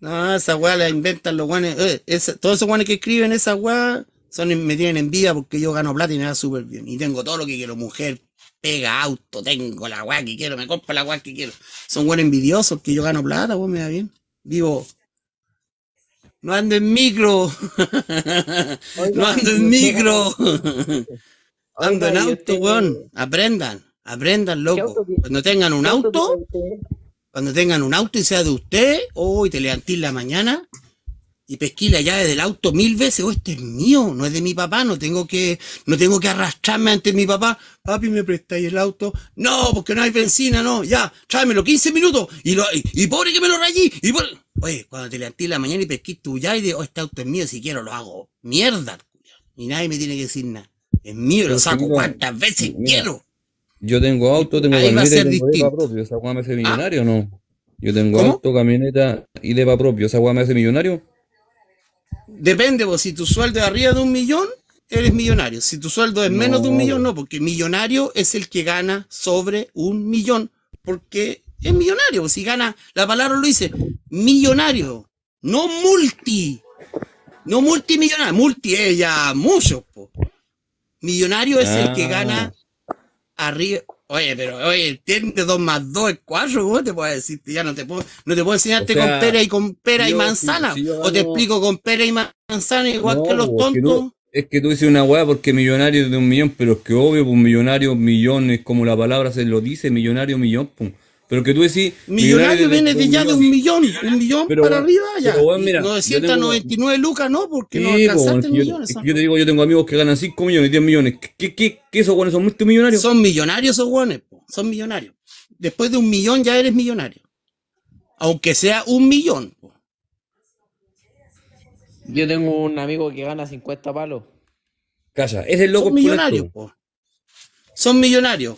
No, esa weá la inventan los guanes. eh, esa- todos esos guanes que escriben esa weá son, me tienen envidia porque yo gano plata y me da súper bien. Y tengo todo lo que quiero, mujer, pega, auto, tengo la weá que quiero, me compro la weá que quiero. Son buenos envidiosos que yo gano plata, weón, me da bien. Vivo. No ando en micro. (laughs) no ando en (laughs) micro. ando en auto, weón. Aprendan. Aprendan, ¿Qué loco. Cuando tengan un auto cuando tengan un auto y sea de usted, hoy te levantís la mañana y pesquí la llave del auto mil veces, oh, este es mío, no es de mi papá, no tengo que, no tengo que arrastrarme ante mi papá. Papi, ¿me prestáis el auto? No, porque no hay benzina, no, ya, tráemelo 15 minutos, y, lo, y, y pobre que me lo rayí, y pobre- Oye, cuando te levantís la mañana y pesquís tu llave y digo, oh, este auto es mío, si quiero lo hago. Mierda, y nadie me tiene que decir nada. Es mío, Pero lo saco mira, cuantas veces mira, quiero. Yo tengo auto, tengo Ahí va a ser distinto. propio. ¿Esa me hace millonario o no? Yo tengo ¿Cómo? auto, camioneta y depa propio. ¿Esa me hace millonario? Depende, vos, si tu sueldo es arriba de un millón, eres millonario. Si tu sueldo es menos de un millón, no, porque millonario es el que gana sobre un millón, porque es millonario. Si gana, la palabra lo dice, millonario, no multi, no multimillonario, multi es ya mucho. po. Millonario es el que Ah. gana arriba. Oye, pero oye, entiende 2 más 2 es 4, ¿cómo te puedo decir? Ya no te puedo, no te puedo enseñarte O sea, con pera y con pera y yo, manzana. si o te explico con pera y manzana igual No, que los po, es que tú- tontos. Es que tú dices una weá porque millonario es de un millón, pero es que obvio, pues millonario, millones, como la palabra se lo dice, millonario, millón, pues. Pero que tú decís, Millonario viene de ya de un millón. un millón Pero, para arriba ya. pero, Y mira, yo 999 lucas no, porque no Sí, alcanzaste es el que yo, te digo, yo tengo amigos que ganan 5 millones, 10 millones. ¿Qué, qué, qué esos weones son multimillonarios? Son millonarios esos guanes, son millonarios. Después de un millón ya eres millonario. Aunque sea un millón. po. Yo tengo un amigo que gana 50 palos. Calla, es loco Son el millonarios. po. Son millonarios.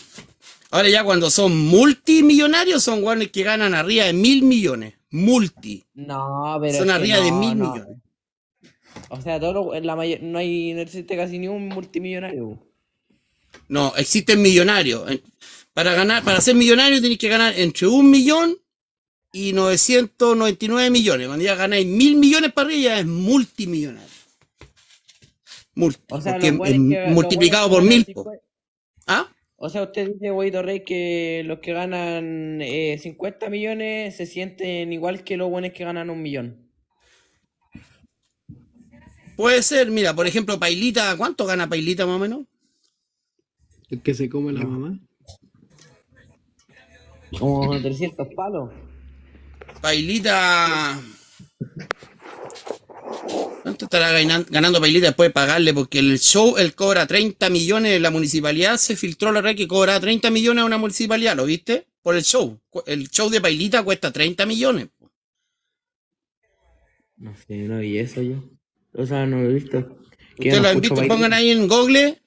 Ahora ya cuando son multimillonarios son guanes que ganan arriba de mil millones. Multi. No, pero. Son arriba de no, mil no. millones. O sea, todo lo- en la mayor, no hay, no existe casi ni un multimillonario. No, existen millonarios. Para ganar, para ser millonario tienes que ganar entre un millón y 999 millones. Cuando ya ganáis mil millones para arriba ya es multimillonario. Multi, O sea, porque es que- multiplicado por mil. ganan po. 50 ¿Ah? O sea, usted dice, Guaito Rey, que los que ganan eh, 50 millones se sienten igual que los buenos que ganan un millón. Puede ser, mira, por ejemplo, Pailita, ¿cuánto gana Pailita más o menos? El que se come la mamá. Como 300 palos. Pailita. ¿Cuánto estará ganan- ganando Pailita después de pagarle? Porque el show, él cobra 30 millones, la municipalidad se filtró la red que cobra 30 millones a una municipalidad, ¿lo viste? Por el show. El show de Pailita cuesta 30 millones. No sé, no vi eso yo. O sea, no lo he visto. Ustedes lo han visto, Bailita. pongan ahí en Google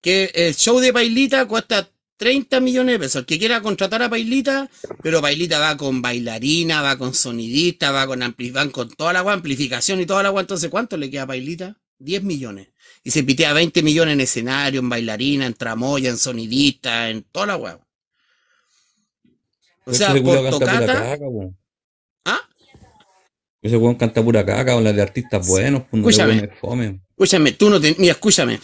que el show de Pailita cuesta 30 millones de pesos. El que quiera contratar a Pailita, pero Pailita va con bailarina, va con sonidista, va con ampli- van con toda la amplificación y toda la agua. Entonces, ¿cuánto le queda a Pailita? 10 millones. Y se pitea 20 millones en escenario, en bailarina, en tramoya, en sonidista, en toda la agua. O Pero sea, por tocata. ¿Ah? Ese weón canta pura caca, habla de artistas buenos, pues no Escúchame. fome. Escúchame, tú no te, mira, escúchame.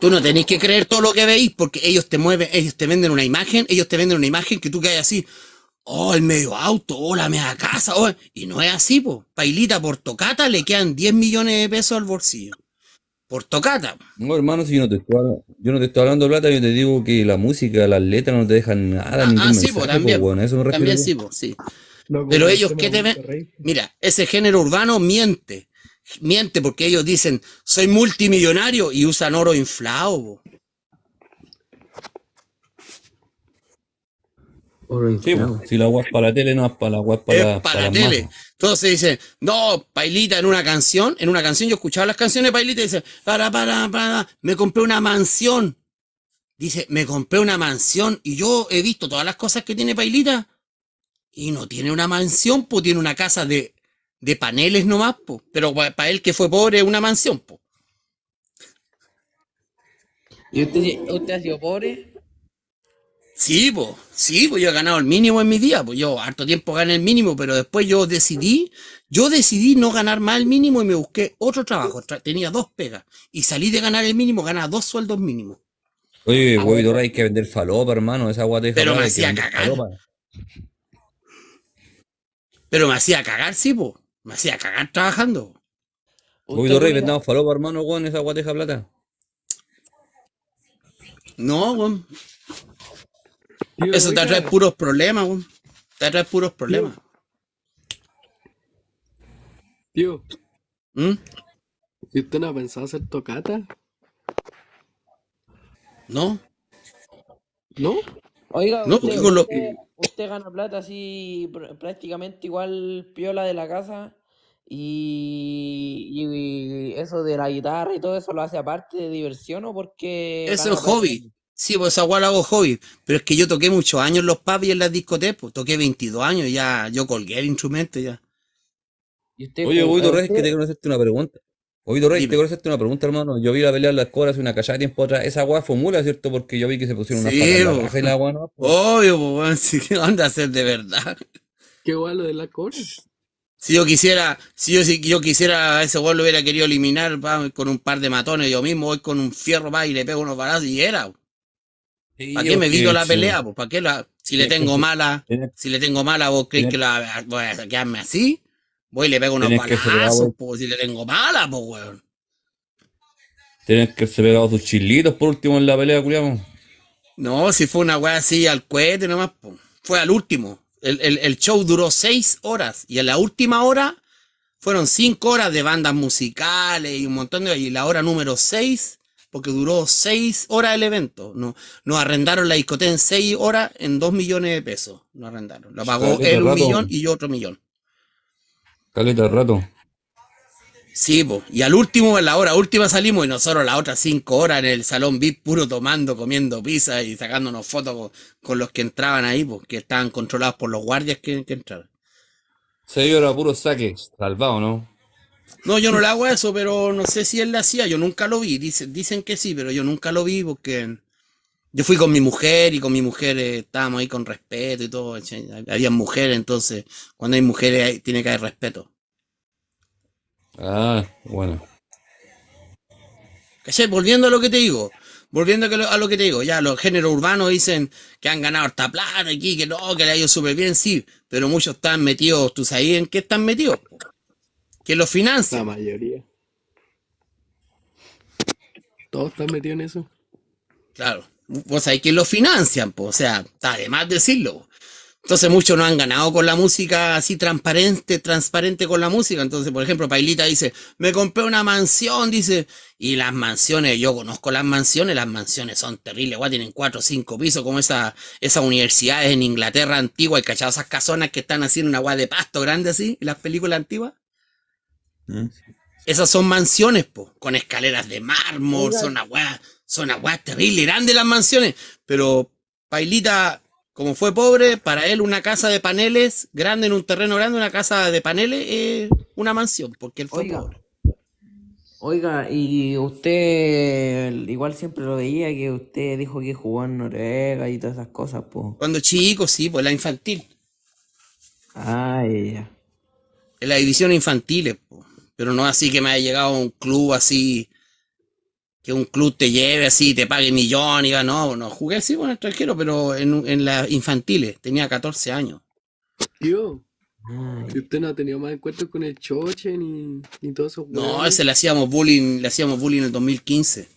Tú no tenés que creer todo lo que veis porque ellos te mueven, ellos te venden una imagen, ellos te venden una imagen que tú caes así, oh, el medio auto, oh, la media casa, oh, y no es así, po. Pailita por tocata le quedan 10 millones de pesos al bolsillo. Por tocata. No, hermano, si yo no te estoy hablando, yo no te estoy hablando de plata, yo te digo que la música, las letras no te dejan nada, Ah, ningún ah, sí, mensaje, po, po, también. weón, a eso me También sí, po, sí. Pero el ellos, ¿qué te ven? Mira, ese género urbano miente. Miente porque ellos dicen, soy multimillonario y usan oro inflado, po. Oro Sí, inflado. po, si la es para la tele, no es para la es para, es la- para para la tele. masas. Entonces dicen, no, Pailita en una canción, en una canción yo escuchaba las canciones de Pailita y dice, para, para, para, me compré una mansión. Dice, me compré una mansión y yo he visto todas las cosas que tiene Pailita y no tiene una mansión, pues tiene una casa de, de paneles nomás, pues. Pero para él que fue pobre, una mansión, pues. ¿Y usted, usted ha sido pobre? Sí, pues, sí, pues yo he ganado el mínimo en mi día, pues yo harto tiempo gané el mínimo, pero después yo decidí, yo decidí no ganar más el mínimo y me busqué otro trabajo, Tra- tenía dos pegas y salí de ganar el mínimo, ganaba dos sueldos mínimos. Oye, Ah, huevito rey, hay que vender falopa, hermano, esa te deja Pero me hacía cagar. falopa. Pero me hacía cagar, sí, pues, me hacía cagar trabajando. Huevito rey, vendamos falopa, hermano, weón, esa deja plata. No, weón. Eso te atrae puros problemas, weón. Te atrae puros problemas. Tío, ¿Mm? ¿y usted no ha pensado hacer tocata? ¿No? ¿No? Oiga, No, usted, digo lo- usted- usted gana plata así pr- prácticamente igual piola de la casa y, y eso de la guitarra y todo eso lo hace aparte de diversión o porque Eso es plata? hobby. Sí, pues lo hago hobby. Pero es que yo toqué muchos años en los pubs y en las discotecas. pues. Toqué 22 años, ya yo colgué el instrumento ya. ¿Y usted Oye, Reyes, usted- que te quiero hacerte una pregunta. Reyes, Dime. te quiero hacerte una pregunta, hermano. Yo vi la pelea de las cobras hace una callada de tiempo atrás. Esa weá fue mula, ¿cierto? Porque yo vi que se pusieron unas Sí, patas en la weá no. (laughs) Obvio, pues weón, sí, ¿qué onda a hacer de verdad? ¿Qué guay lo de la cobra? Si yo quisiera, si yo, si yo quisiera a ese weón lo hubiera querido eliminar pa, con un par de matones, yo mismo voy con un fierro pa, y le pego unos balazos y era. ¿Para qué me evito la sí. pelea? Pues, ¿para qué la, si le tengo mala, si le tengo mala, vos crees que la voy a quedarme así? Voy y le pego unos Tienes balazos, pues, si le tengo mala, pues weón. Tienes que se pegado sus chilitos por último en la pelea, culiamo. No, si fue una weá así al cohete nomás, po. fue al último. El, el- el show duró seis horas y en la última hora fueron cinco horas de bandas musicales y un montón de... Y la hora número seis, porque duró seis horas el evento. No, nos arrendaron la discoteca en seis horas en dos millones de pesos. Nos arrendaron. Lo pagó él un rato. millón y yo otro millón. Caleta de rato. Sí, po. y al último, en la hora última salimos y nosotros las otras cinco horas en el salón VIP puro tomando, comiendo pizza y sacándonos fotos con, con los que entraban ahí, pues, que estaban controlados por los guardias que, que entraron. Se era puro saque. Salvado, ¿no? No, yo no le hago eso, pero no sé si él lo hacía, yo nunca lo vi, dicen, dicen que sí, pero yo nunca lo vi porque yo fui con mi mujer y con mi mujer eh, estábamos ahí con respeto y todo, había mujeres, entonces cuando hay mujeres hay- tiene que haber respeto. Ah, bueno. ¿Cachai? Volviendo a lo que te digo, volviendo a lo- a lo que te digo, ya los géneros urbanos dicen que han ganado harta plata aquí, que no, que le ha ido súper bien, sí, pero muchos están metidos, ¿tú sabes en qué están metidos? Que los La financian. mayoría. Todos están metidos en eso. Claro, vos sabés que los financian, pues, o sea, está de más decirlo. Entonces muchos no han ganado con la música así transparente, transparente con la música. Entonces, por ejemplo, Pailita dice, me compré una mansión, dice, y las mansiones, yo conozco las mansiones, las mansiones son terribles, igual tienen cuatro o cinco pisos, como esa, esas universidades en Inglaterra antigua, y cachado esas casonas que están así en una agua de pasto grande así, en las películas antiguas. ¿Mm? Esas son mansiones, po, con escaleras de mármol, son aguas, son aguas terribles, grandes las mansiones. Pero Pailita, como fue pobre, para él una casa de paneles grande en un terreno grande, una casa de paneles es una mansión, porque él fue Oiga. pobre. Oiga, y usted igual siempre lo veía que usted dijo que jugó en Noruega y todas esas cosas, pues. Cuando chico, sí, pues la infantil, Ay, ya. en la división infantiles, po. pero no así que me haya llegado a un club así, que un club te lleve así, te pague millones, y va, no, no, jugué así con el extranjero, pero en, en las infantiles, tenía 14 años. Tío, si usted no ha tenido más encuentros con el choche ni, ni todos esos No, ese le hacíamos bullying, le hacíamos bullying en el 2015.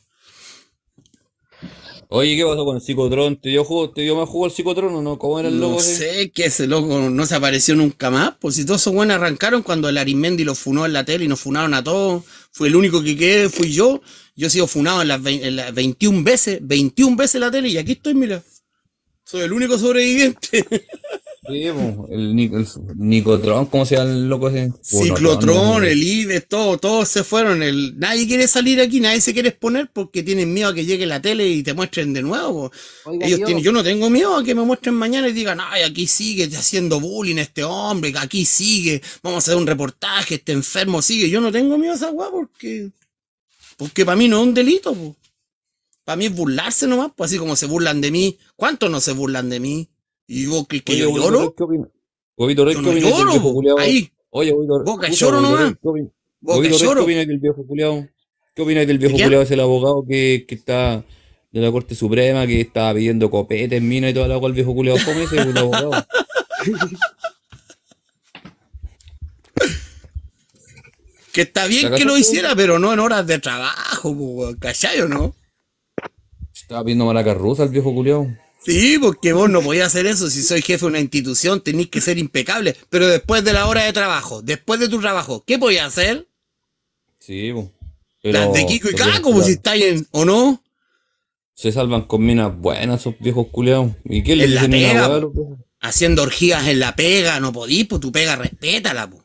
Oye, ¿qué pasó con el psicotrón? ¿Te dio jugo, te dio más jugo el psicotrón o no? ¿Cómo era el No loco ese? sé que ese loco no se apareció nunca más. Pues si todos esos buenos arrancaron cuando el Arismendi lo funó en la tele y nos funaron a todos. Fue el único que quedé, fui yo. Yo he sido funado en las, vein- en las 21 veces, 21 veces en la tele y aquí estoy, mira. Soy el único sobreviviente. Sí, el, Nic- el Nicotrón, ¿cómo se llama el loco ese? No, Ciclotrón, no, no. el IBES, todo, todos se fueron. El, nadie quiere salir aquí, nadie se quiere exponer porque tienen miedo a que llegue la tele y te muestren de nuevo. Oiga, Ellos tienen, yo no tengo miedo a que me muestren mañana y digan, ay, aquí sigue haciendo bullying este hombre, que aquí sigue, vamos a hacer un reportaje, este enfermo sigue. Yo no tengo miedo a esa weá porque, porque para mí no es un delito, Para mí es burlarse nomás, pues así como se burlan de mí. ¿Cuántos no se burlan de mí? ¿Y vos crees que Oye, yo lloro? Rey, ¿qué opinas? Huevito Rey, Yo ¿qué no opinas del lloro, po. Ahí, Oye, Huevito Boca escucha, lloro nomás. ¿qué opinas? boca Huevito Rey, ¿qué lloro. opinas del viejo culiao? ¿Qué opinas del viejo culiao? Es el abogado que, que está de la Corte Suprema, que estaba pidiendo copetes, mina y toda la cual viejo culiao. ¿Cómo es el abogado? (laughs) Que está bien ¿Acaso que lo hiciera, pero no en horas de trabajo, po, ¿cachai o no? Estaba pidiendo maraca rusa el viejo culiao. Sí, porque vos no podías hacer eso. Si soy jefe de una institución, tenéis que ser impecable. Pero después de la hora de trabajo, después de tu trabajo, ¿qué podías hacer? Sí, po. Las de Kiko y pero Caco, como si estáis en, ¿o no? Se salvan con minas buenas esos viejos culeados. ¿Y qué le En la dicen pega, a po. los? Haciendo orgías en la pega, no podís, pues tu pega respétala, pues.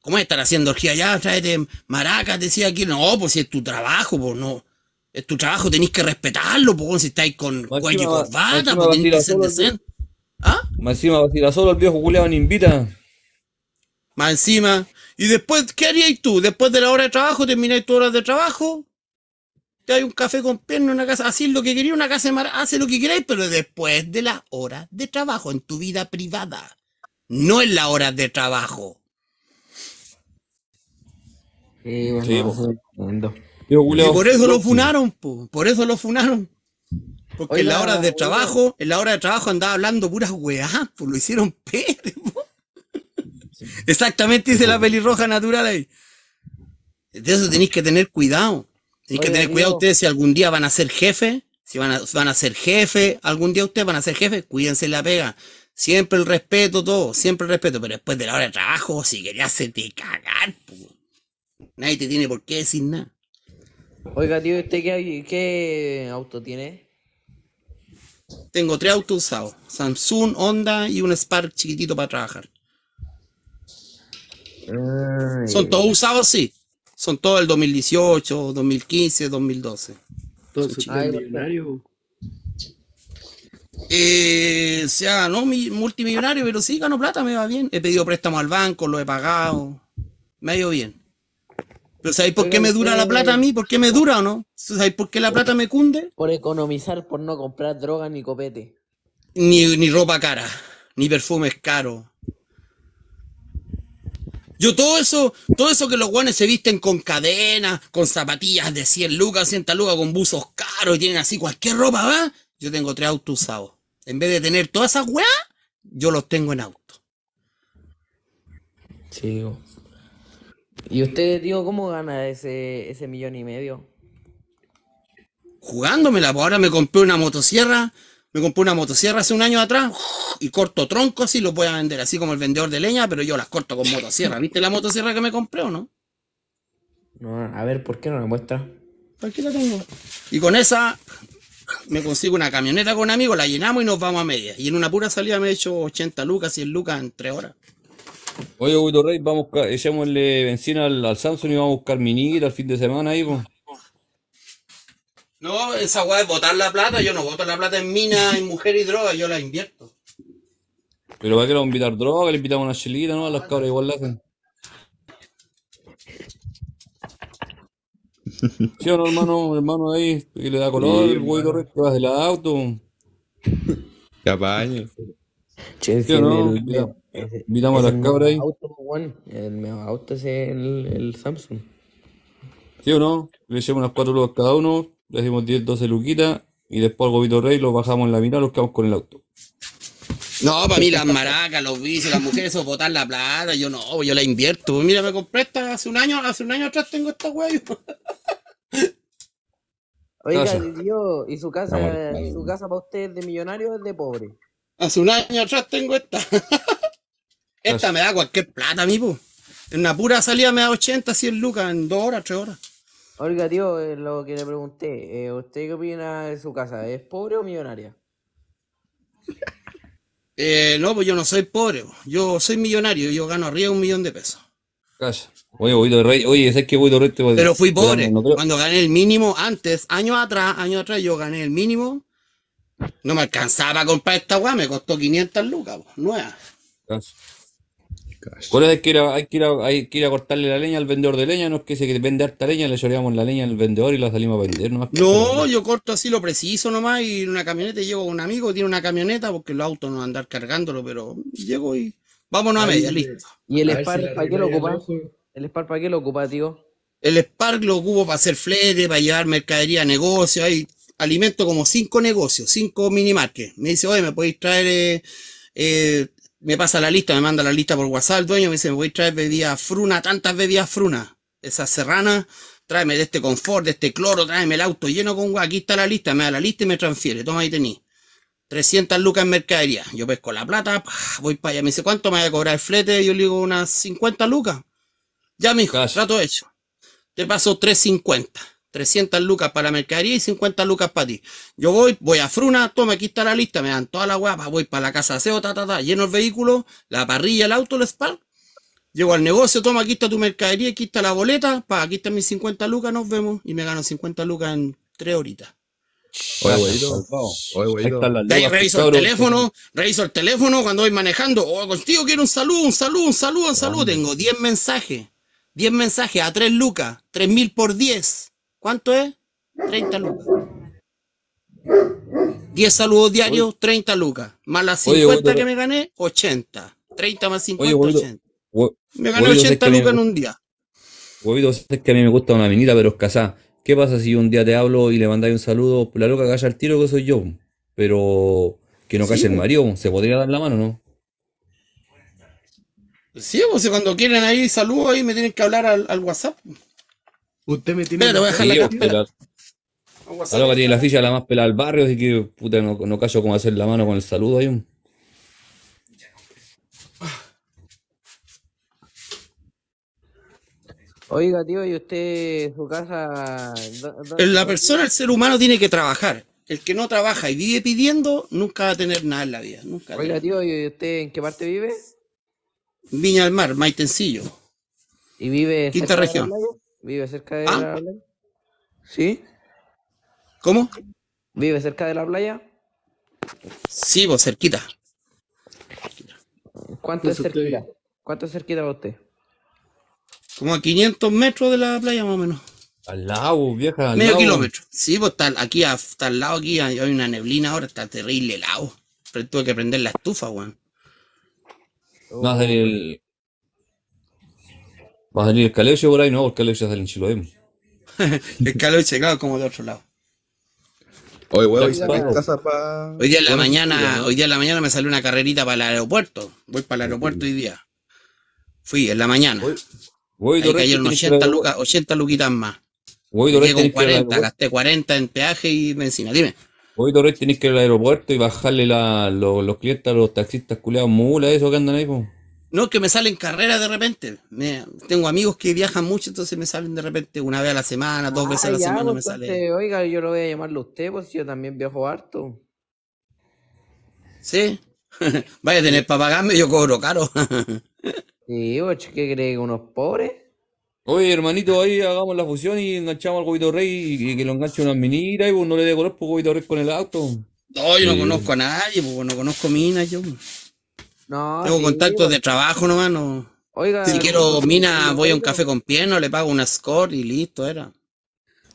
¿Cómo es estar haciendo orgías ya? Tráete maracas, decía aquí. No, pues si es tu trabajo, pues no. Es tu trabajo, tenéis que respetarlo, pues si estáis con Más cuello y corbata, pues tenéis que ser decente. ¿Ah? Más encima vacila solo el viejo culeado ni invita. Más encima. Y después, ¿qué haríais tú? Después de la hora de trabajo, termináis tus horas de trabajo, te hay un café con pierna, una casa, así lo que quería, una casa de mar, hace lo que queráis, pero después de las horas de trabajo, en tu vida privada. No en las horas de trabajo. Sí, bueno, Sí, no, Y por eso lo funaron, po. por eso lo funaron. Porque en Oiga, las horas de oiga. trabajo, en la hora de trabajo andaba hablando puras weás, pues lo hicieron (laughs) pere, po. Exactamente dice la pelirroja natural ahí. De eso tenéis que tener cuidado. Tenéis que tener cuidado ustedes si algún día van a ser jefe, si van a, van a ser jefe, algún día ustedes van a ser jefe, cuídense la pega. Siempre el respeto, todo, siempre el respeto, pero después de la hora de trabajo, si querías hacerte cagar, po. Nadie te tiene por qué decir nada. Oiga, tío, ¿usted qué, qué auto tiene? Tengo tres autos usados, Samsung, Honda y un Spark chiquitito para trabajar. Son todos usados, sí. Son todos el 2018, 2015, 2012. Entonces, Ay, millonario. Eh, o sea, no mi- multimillonario, pero sí gano plata, me va bien. He pedido préstamo al banco, lo he pagado. Me ha ido bien. Pero ¿sabéis por qué me dura la plata a mí? ¿Por qué me dura o no? ¿Sabéis por qué la plata me cunde? Por economizar, por no comprar droga ni copete. Ni, ni ropa cara, ni perfumes caros. Yo todo eso, todo eso que los guanes se visten con cadenas, con zapatillas de 100 lucas, 100 lucas, con buzos caros y tienen así cualquier ropa, ¿va? Yo tengo tres autos usados. En vez de tener todas esas weas, yo los tengo en auto. Sí. ¿Y usted, tío, cómo gana ese, ese millón y medio? Jugándomela, pues ahora me compré una motosierra, me compré una motosierra hace un año atrás y corto troncos así los voy a vender, así como el vendedor de leña, pero yo las corto con motosierra. ¿Viste la motosierra que me compré o no? No, a ver, ¿por qué no la muestra? Aquí la tengo. Y con esa me consigo una camioneta con amigos, la llenamos y nos vamos a media. Y en una pura salida me he hecho 80 lucas, 100 lucas en 3 horas. Oye, Guido Rey, vamos a echémosle benzina al, al Samsung y vamos a buscar miniguita el fin de semana ahí, pues. No, esa weá es botar la plata. Yo no boto la plata en minas, (laughs) en mujer y droga, yo la invierto. Pero para qué le vamos a invitar droga, le invitamos una chelita, ¿no? A las cabras igual la hacen. ¿Sí o no, hermano? Hermano ahí, que le da color, Sí, el Rey, que vas del auto. Que apañe. Che, ¿Sí o no? el, ese- Invitamos a las cabras ahí. auto, el mejor auto es el, el Samsung. ¿Sí o no? Le echamos unas cuatro lucas cada uno, le hacemos 10, 12 luquitas y después al Gobito Rey lo bajamos en la mitad, los quedamos con el auto. No, para mí las maracas, los vicios, las mujeres, eso botar la plata, yo no, yo la invierto. Pues mira, me compré esta hace un año, hace un año atrás tengo esta weá. yo- (laughs) Oiga, Casa. tío, ¿y su casa, vamos. su casa para usted es de millonario o es de pobre? Hace un año atrás tengo esta. (laughs) esta me da cualquier plata a mí, pues. En una pura salida me da 80, 100 lucas en 2 horas, 3 horas. Oiga, tío, eh, lo que le pregunté, eh, ¿usted qué opina de su casa? ¿Es pobre o millonaria? (laughs) Eh, no, pues yo no soy pobre, po. yo soy millonario, yo gano arriba de un millón de pesos. Calla. Oye, Gobito Rey, oye, ¿sabes qué Gobito Rey te va a Pero fui Pero pobre. no- no creo- Cuando gané el mínimo, antes, años atrás, años atrás, yo gané el mínimo. No me alcanzaba para comprar esta weá, me costó 500 lucas, po, nueva. Calla. Por eso hay que, ir a, hay, que ir a, hay que ir a cortarle la leña al vendedor de leña, no es que se vende harta leña, le lloreamos la leña al vendedor y la salimos a vender, ¿no? No, yo corto así lo preciso nomás y en una camioneta y llego con un amigo, tiene una camioneta porque los autos no van a andar cargándolo, pero llego y vámonos a Ahí, media, listo. ¿Y el a si Spark le para qué lo arregláis el ocupa? ojo. ¿El Spark para qué lo ocupa, tío? El Spark lo ocupo para hacer flete, para llevar mercadería a negocios, hay alimento como cinco negocios, cinco mini markets. Me dice, oye, ¿me podéis traer, eh, eh, me pasa la lista, me manda la lista por WhatsApp el dueño, me dice, me podéis traer bebidas fruna, tantas bebidas fruna, esas serranas, tráeme de este confort, de este cloro, tráeme el auto lleno con agua, aquí está la lista, me da la lista y me transfiere, toma ahí tení. 300 lucas en mercadería. Yo pesco la plata, pa, voy para allá. Me dice, ¿cuánto me voy a cobrar el flete? Yo le digo, unas 50 lucas. Ya, mijo, Cash. trato hecho. Te paso 350. 300 lucas para la mercadería y 50 lucas para ti. Yo voy, voy a Fruna, toma, aquí está la lista, me dan toda la weá, pa, voy para la casa de aseo, ta, ta, ta, lleno el vehículo, la parrilla, el auto, el spa. Llego al negocio, toma, aquí está tu mercadería, aquí está la boleta, pa, aquí están mis 50 lucas, nos vemos. Y me gano 50 lucas en 3 horitas. Oye, güeyito. Oye, güeyito. están las De ahí lucas, reviso el teléfono, reviso el teléfono cuando voy manejando. Oh, contigo quiero un saludo, un saludo, un saludo, un saludo. Tengo 10 mensajes. 10 mensajes a 3 lucas. 3000 por 10. ¿Cuánto es? 30 lucas. 10 saludos diarios, 30 lucas. Más las Oye, 50 güey, que me gané, 80. 30 más 50, Oye, güey, 80. Hue- Me gané Huevito, 80 sé que lucas en un día. Huevito, sabes que a mí me gusta una minita, pero es casada. ¿Qué pasa si un día te hablo y le mandáis un saludo? La loca calla al tiro que soy yo. Pero que no Sí, calle el po. marido. ¿Se podría dar la mano, no? Sí, pues cuando quieren ahí saludos ahí me tienen que hablar al, al WhatsApp. Usted me tiene. Espera, te voy a dejar la Sí, carpeta. la, Al la WhatsApp. loca tiene la ficha la más pelada del barrio, así que puta, no, no callo cómo hacer la mano con el saludo ahí. Oiga, tío, ¿y usted, su casa... La persona, el ser humano tiene que trabajar. El que no trabaja y vive pidiendo, nunca va a tener nada en la vida. Nunca. Oiga, tío, ¿y usted en qué parte vive? Viña del Mar, Maitencillo. ¿Y vive Quinta de región. playa? ¿Vive cerca de ¿Ah? la playa? ¿Sí? ¿Cómo? ¿Vive cerca de la playa? Sí, vos cerquita. ¿Cuánto es usted cerquita? ¿Cuánto es cerquita para usted? Como a 500 metros de la playa más o menos. Al lado, vieja, al Medio lado. kilómetro. Sí, pues está aquí, está al lado aquí, hay hay una neblina ahora, está terrible helado. Pero tuve que prender la estufa, weón. Salir el. Va a salir el caleuche por ahí, no, porque el caleuche sale en Chiloé. El calor llegado como de otro lado. Oye, huevo, y Ya, sacáis claro. casa para. Hoy día en la mañana, hoy día en la mañana me salió una carrerita para el aeropuerto. Voy para el aeropuerto hoy día. Fui en la mañana. Voy, Ahí Torres, cayeron tenés que ir 80 al- lucas, 80 luquitas más. Voy, Llegué Torres, con tenés que ir al 40, aeropuerto. gasté 40 en peaje y benzina. Dime. Hoy Torres tenés que ir al aeropuerto y bajarle la, los, los clientes a los taxistas culeados mulas, eso que andan ahí, po. No, que me salen carreras de repente. Me- tengo amigos que viajan mucho, entonces me salen de repente una vez a la semana, dos veces a Ah, la ya, semana me pues, sale. entonces, oiga, yo lo voy a llamarle a usted, pues yo también viajo harto. Sí. (laughs) Vaya a tener para pagarme, yo cobro caro. (laughs) Sí, oye, ¿qué cree unos pobres? Oye, hermanito, ahí hagamos la fusión y enganchamos al Gobito Rey y, que lo enganche una minita y pues no le dé color por Gobito Rey con el auto. No, yo no Sí. conozco a nadie, pues no conozco minas yo. No, Tengo sí, contactos pues, de trabajo nomás, no. Oiga, Si quiero mina, voy a un café con pierna, le pago una score y listo, era.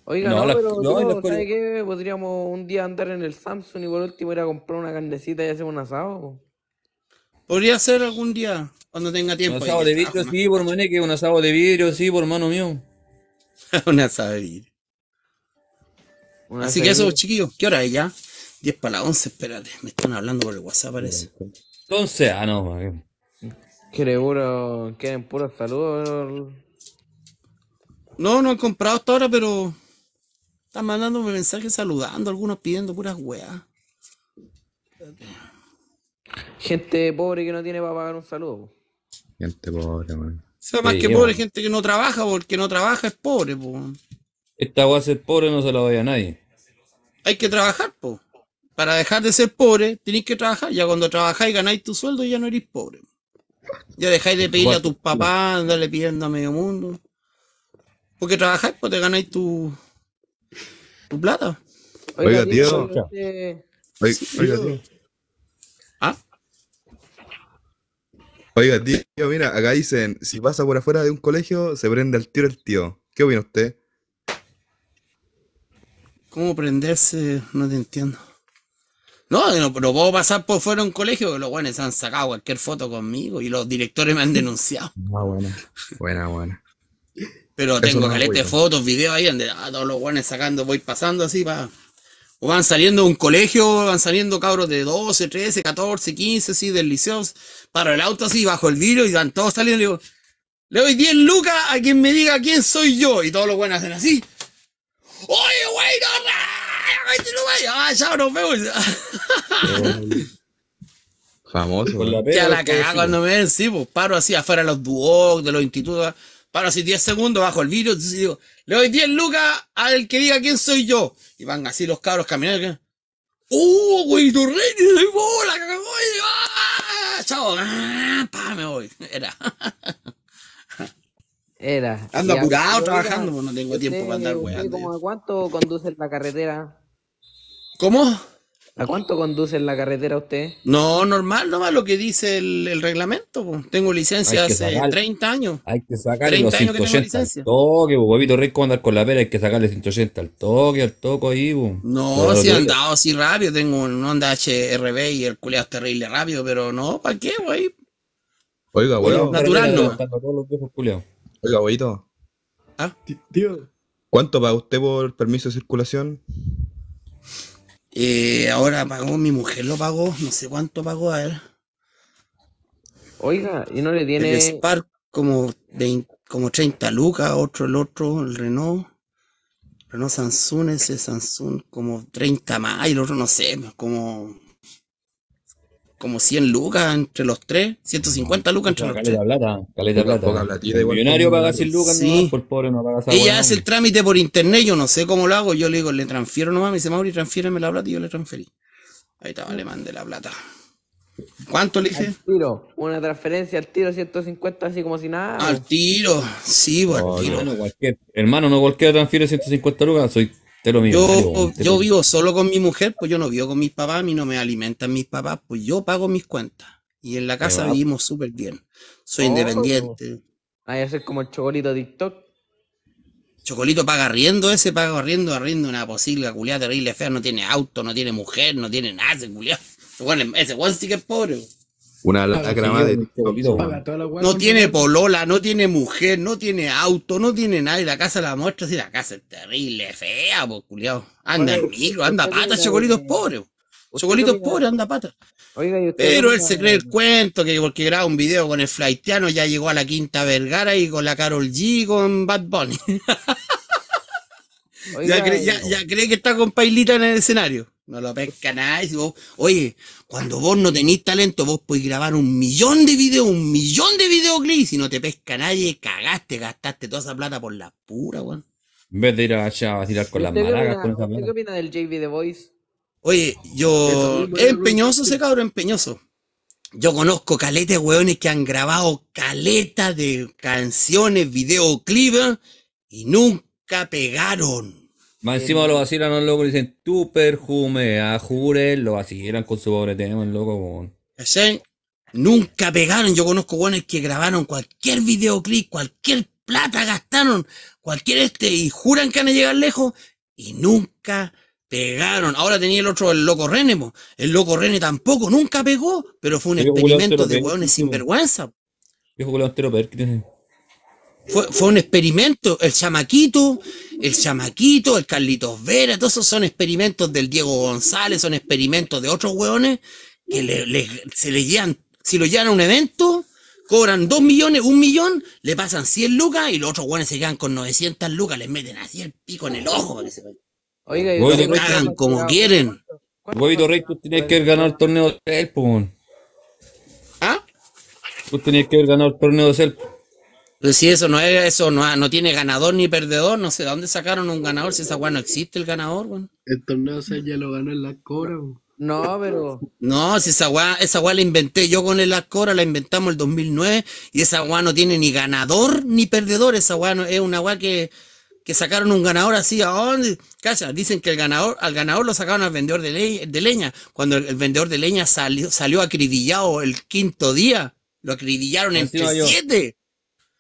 Oiga, No, no, la- pero no, cosas- ¿sabe qué? Podríamos un día andar en el Samsung y por último ir a comprar una carnecita y hacer un asado. po. Podría ser algún día, cuando tenga Un tiempo. asado de vidrio, sí, por maneque, un asado de vidrio, sí, por mano mío. (laughs) un asado de vidrio. Un Así que eso, chiquillos, ¿qué hora es ya? 10 para las 11, espérate, me están hablando por el WhatsApp, parece. Entonces, ah, no, ma, que- Quiere puro, quieren puros saludos. No, no han comprado hasta ahora, pero están mandándome mensajes saludando, algunos pidiendo puras weas. Gente pobre que no tiene para pagar un saludo. po. Gente pobre, man. O sea, más Sí, que pobre, gente que no trabaja, porque no trabaja es pobre, po. esta va a ser pobre, no se la vaya a nadie. Hay que trabajar, po. Para dejar de ser pobre, tenéis que trabajar. Ya cuando trabajáis ganáis tu sueldo, ya no eres pobre. Ya dejáis de pedirle a tus papás, andarle pidiendo a medio mundo. Porque trabajáis, pues te ganáis tu, tu plata. Oiga, tío. Oiga, Sí, oiga, tío. ¿Ah? Oiga, tío, mira, acá dicen, si pasa por afuera de un colegio, se prende al tiro el tío. ¿Qué opina usted? ¿Cómo prenderse? No te entiendo. No, no, no puedo pasar por fuera de un colegio que los guanes han sacado cualquier foto conmigo y los directores me han denunciado. Ah, buena. Buena, buena. Pero Eso tengo caleta de fotos, videos ahí donde ah, todos los guanes sacando, voy pasando así pa. O van saliendo de un colegio, van saliendo cabros de 12, 13, 14, 15, así, del liceo. Paro el auto así, bajo el vidrio y van todos saliendo. y digo, le doy 10 lucas a quien me diga quién soy yo. Y todos los buenos hacen así. ¡Oye, güey, no, no, no, ay, ay, chao, nos vemos. Famoso. Con la Ya pega, la cagada cuando me ven, sí, pues paro así afuera de los duoc, de los institutos, paro así 10 segundos, bajo el vídeo, y digo, le doy 10 lucas al que diga quién soy yo. Y van así los cabros caminando, ¡Uh, güey, tu rey, soy bola, cagó, ¡ah! Chao, ah, pa, me voy. (laughs) Era. Era. Ando apurado trabajando, pues no tengo tiempo para andar ¿usted- usted weando. como a cuánto conduce en la carretera? ¿Cómo? ¿A cuánto conduce en la carretera usted? No, normal, nomás lo que dice el, el reglamento. Tengo licencia hace sacar- 30 años. Hay que sacarle 30 los años que tengo 180 al licencia. toque, pues, huevito rico andar con la pera, hay que sacarle 180 al toque, al toco ahí, pues. No, Pero si he andado así rápido, tengo un Honda HRB y el culeado es terrible rápido, pero no, ¿para qué, güey? Oiga, Bueno, abuelo. natural, no. Oiga, abuelito. Ti- Tío, ¿Cuánto paga usted por permiso de circulación? Eh, ahora pagó, mi mujer lo pagó, no sé cuánto pagó a él. Oiga, ¿y no le El tiene... Spark como, 20 como 30 lucas, otro el otro, el Renault. Renault Samsung, ese Samsung como 30 más, y el otro no sé, como, como 100 lucas entre los tres, 150 lucas entre los tres. Plata, caleta Poca- plata. poca platita El igual millonario paga 100 lucas, Sí. no, por el pobre no paga esa Ella hace el no. trámite por internet, yo no sé cómo lo hago. Yo le digo, le transfiero nomás, me dice Mauri, transfiéreme la plata y yo le transferí. Ahí estaba, le mandé la plata. ¿Cuánto le dije? Al tiro, una transferencia al tiro 150 así como si nada. Al tiro, sí, pues, al tiro. Hermano, cualquier, hermano, no cualquiera transfiere 150 lucas, soy te lo mismo. Yo, yo vivo solo con mi mujer, pues yo no vivo con mis papás, a mí no me alimentan mis papás, pues yo pago mis cuentas. Y en la casa vivimos súper bien. Soy Oh. independiente. Ahí hacer como el chocolito TikTok. Chocolito paga arriendo ese, paga arriendo, arriendo una posible culiada terrible fea, no tiene auto, no tiene mujer, no tiene nada, ese culiado. Bueno, ese weón sí que es pobre. Una lacra más de No tiene polola, no tiene mujer, no tiene auto, no tiene nada. Y la casa la muestra así, la casa es terrible, fea, pues, culiado. Anda en micro, anda usted pata, opina chocolitos pobres. ¿Usted Chocolitos pobres, anda pata. Oiga, ¿y usted Pero él se cree el cuento que porque graba un video con el flaitiano ya llegó a la Quinta Vergara y con la Carol G y con Bad Bunny. (laughs) Oiga, ya, cree, ya, y- ya cree que está con Pailita en el escenario. No lo pesca nadie. si vos- oye, cuando vos no tenés talento, vos podés grabar un millón de videos, un millón de videoclips. Si no te pesca nadie, cagaste, gastaste toda esa plata por la pura, weón. En vez de ir allá a tirar con las ¿Usted qué opina- con esa usted qué plata. opina del JV The Voice? Oye, yo. Es empeñoso ese cabrón, empeñoso. Yo conozco caleta de weones que han grabado caleta de canciones, videoclips y nunca pegaron. Más encima lo vacilan a los locos y dicen, tu perfume, a jure, lo vacilan con su pobre tema, el loco. ¿Cachai? Nunca pegaron. Yo conozco weones que grabaron cualquier videoclip, cualquier plata gastaron, cualquier este, y juran que van a llegar lejos, y nunca pegaron. Ahora tenía el otro, el loco René, po. el loco René tampoco, nunca pegó, pero fue un Pero, experimento de pegó, weones sí, sin po. vergüenza. Viejo culo entero, pero que tiene. Fue, fue un experimento. El chamaquito, el chamaquito, el Carlitos Vera, todos esos son experimentos del Diego González, son experimentos de otros hueones que le, le- se le llevan, si lo llevan a un evento, cobran dos millones, un millón, le pasan 100 lucas y los otros hueones se quedan con 900 lucas, les meten así el pico en el ojo para que se Oiga, ¿y de qué hagan como quieren. ¿Cuánto- Huevito Rey, tú tenías que haber ganado el torneo de Cell, po, weón. ¿Ah? Tú tenías que haber ganado el torneo de Cell. Pero si eso no es, eso no, no tiene ganador ni perdedor, no sé de dónde sacaron un ganador, si esa weá no existe el ganador, weón. El torneo se ya lo ganó en la cora. weón. No, pero... No, si esa weá, esa weá la inventé yo con el Ascora, la inventamos el 2009 y esa weá no tiene ni ganador ni perdedor, esa weá no- es una weá que, que sacaron un ganador así, ¿a dónde? Cacha, dicen que el ganador, al ganador lo sacaron al vendedor de, le- de leña, cuando el, el vendedor de leña salió, salió acribillado el quinto día, lo acribillaron entre siete.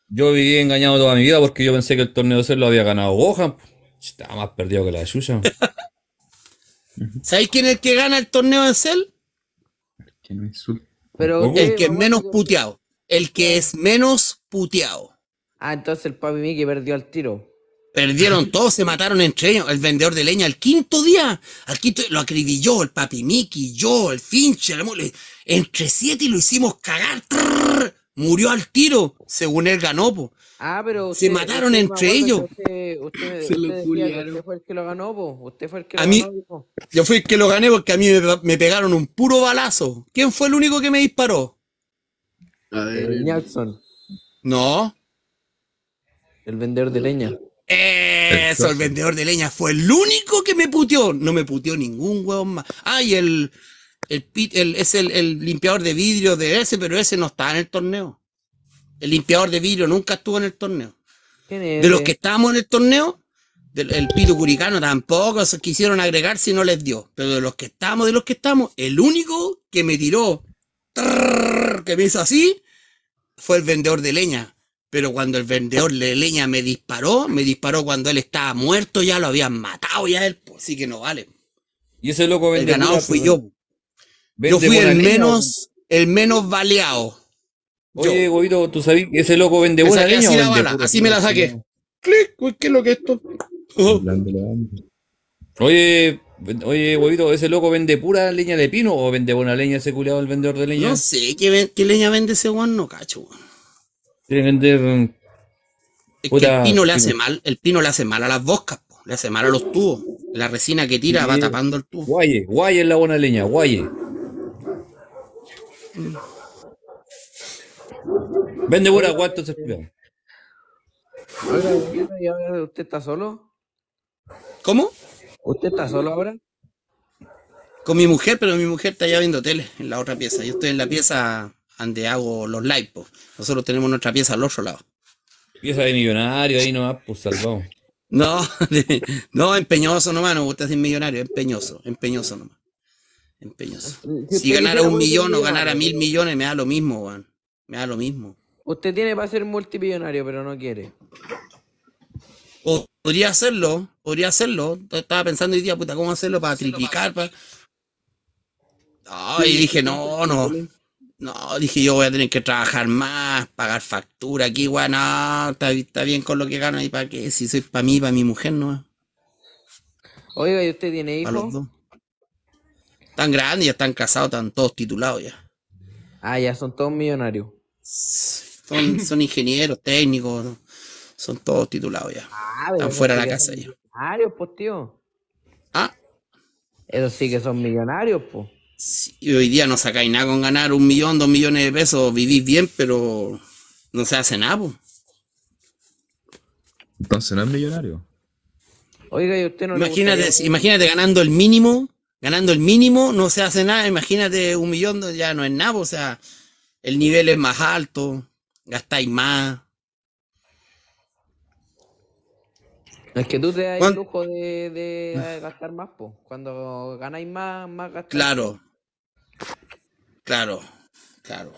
Yo viví engañado toda mi vida porque yo pensé que el torneo de Cell lo había ganado Gohan. Estaba más perdido que la de Yuya. ¿Sabéis quién es el que gana el torneo de Cell? Que no insulte. pero. El que es menos puteado, el que es menos puteado. Ah, entonces el Papi Mickey perdió al tiro. Perdieron (laughs) todos, se mataron entre ellos. El vendedor de leña, el quinto día, al quinto lo acribilló el papi Mickey, yo, el Fincher, el mole. entre siete y lo hicimos cagar. trrr. Murió al tiro, según él ganó, po. Ah, pero Se mataron usted entre ellos. Usted, usted, (laughs) Se lo usted decía que culiaron. usted fue el que lo ganó, po. Usted fue el que A lo mí- ganó. Yo fui el que lo gané porque a mí me, me pegaron un puro balazo. ¿Quién fue el único que me disparó? A ver, El Jackson, No. el vendedor de leña. Eso, el vendedor de leña fue el único que me puteó. No me puteó ningún huevón más. Ah, y el, el, pit- el- es el, el limpiador de vidrio de ese, pero ese no está en el torneo. El limpiador de vidrio nunca estuvo en el torneo. ¿Quién es De los que estábamos en el torneo, del, el Pito Curicano tampoco se quisieron agregar si no les dio. Pero de los que estamos, de los que estamos, el único que me tiró, trrr, que me hizo así, fue el vendedor de leña. Pero cuando el vendedor de leña me disparó, me disparó cuando él estaba muerto, ya lo habían matado ya él, pues, así que no vale. Y ese loco El vende ganado fui yo. Yo fui el menos, el menos baleado. Oye, Gobito, ¿tú sabes que ese loco vende buena leña así la bala, así me la saqué. Clic, ¿qué es lo que es esto? Oye, oye, Gobito, ¿ese loco vende pura leña de pino o vende buena leña ese culiado el vendedor de leña? No sé qué, leña vende ese guan, no cacho. weón. Quiere vender. mm, Es que el pino le pino. hace mal, el pino le hace mal a las boscas, po, le hace mal a los tubos. La resina que tira Sí. va tapando el tubo. Guaye, guaye es la buena leña, guaye. Vende pura ¿y ahora usted está solo? ¿Cómo? ¿Usted está solo ahora? Con mi mujer, pero mi mujer está ya viendo tele en la otra pieza. Yo estoy en la pieza donde hago los live, po. Nosotros tenemos nuestra pieza al otro lado. Pieza de millonario ahí nomás, pues salvado. No, (laughs) de- no, empeñoso nomás, no me gusta decir millonario, empeñoso, empeñoso nomás. Empeñoso. usted Si ganara un millón o ganara mil millones, me da lo mismo, weón. Me da lo mismo. Usted tiene para ser multimillonario, pero no quiere. O- Podría hacerlo, podría hacerlo. Estaba pensando hoy día, puta, ¿cómo hacerlo para triplicar? Para... Ay, dije, no, no. No, dije, yo voy a tener que trabajar más, pagar factura aquí, weón. No, está, está bien con lo que gano ahí, ¿para qué? Si soy para mí, para mi mujer, no. Oiga, ¿y usted tiene Para los hijos? Están grandes, ya están casados, están todos titulados ya. Ah, ya son todos millonarios. Son, (laughs) son ingenieros, técnicos, ¿no? son todos titulados ya. Ah, Están fuera de la casa ya. Millonarios, pues, tío. Ah, Esos sí que son millonarios, pues. sí, y hoy día no sacáis nada con ganar un millón, dos millones de pesos, vivís bien, pero no se hace nada, po. Entonces no es millonario. Oiga, ¿y usted no Imagínate, gustaría- imagínate ganando el mínimo, ganando el mínimo, no se hace nada. Imagínate un millón, ya no es nada, po, o sea, el nivel es más alto, gastáis más. Es que tú te das el ¿Cuán- lujo de, de gastar más, pues. Cuando ganáis más, más gastáis. Claro, claro, claro.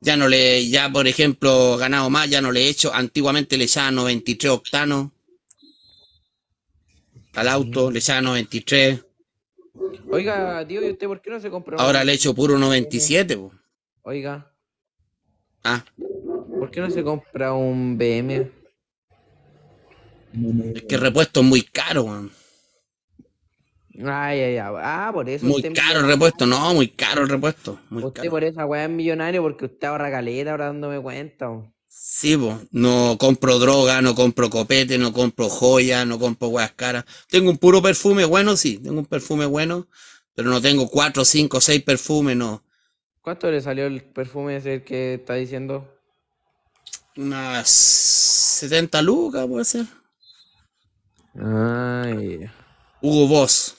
Ya no le, ya por ejemplo, ganado más, ya no le he hecho. Antiguamente le echaba 93 octanos al auto, le echaba 93. Oiga, tío, ¿y usted por qué no se compró? Ahora le echo puro 97. po. Oiga, Ah, ¿por qué no se compra un BM? es que el repuesto es muy caro, weón. Ay, ay, ay. Ah, por eso. Muy caro el repuesto, no, muy caro el repuesto. Muy Usted caro. por esa weá es millonario porque usted ahorra caleta, ahora dándome cuenta. po. Sí, no compro droga, no compro copete, no compro joya, no compro weas caras. Tengo un puro perfume bueno, sí, tengo un perfume bueno, pero no tengo cuatro, cinco, seis perfumes, no. ¿Cuánto le salió el perfume ese que está diciendo? Unas 70 lucas, puede ser. Ay. Hugo Boss.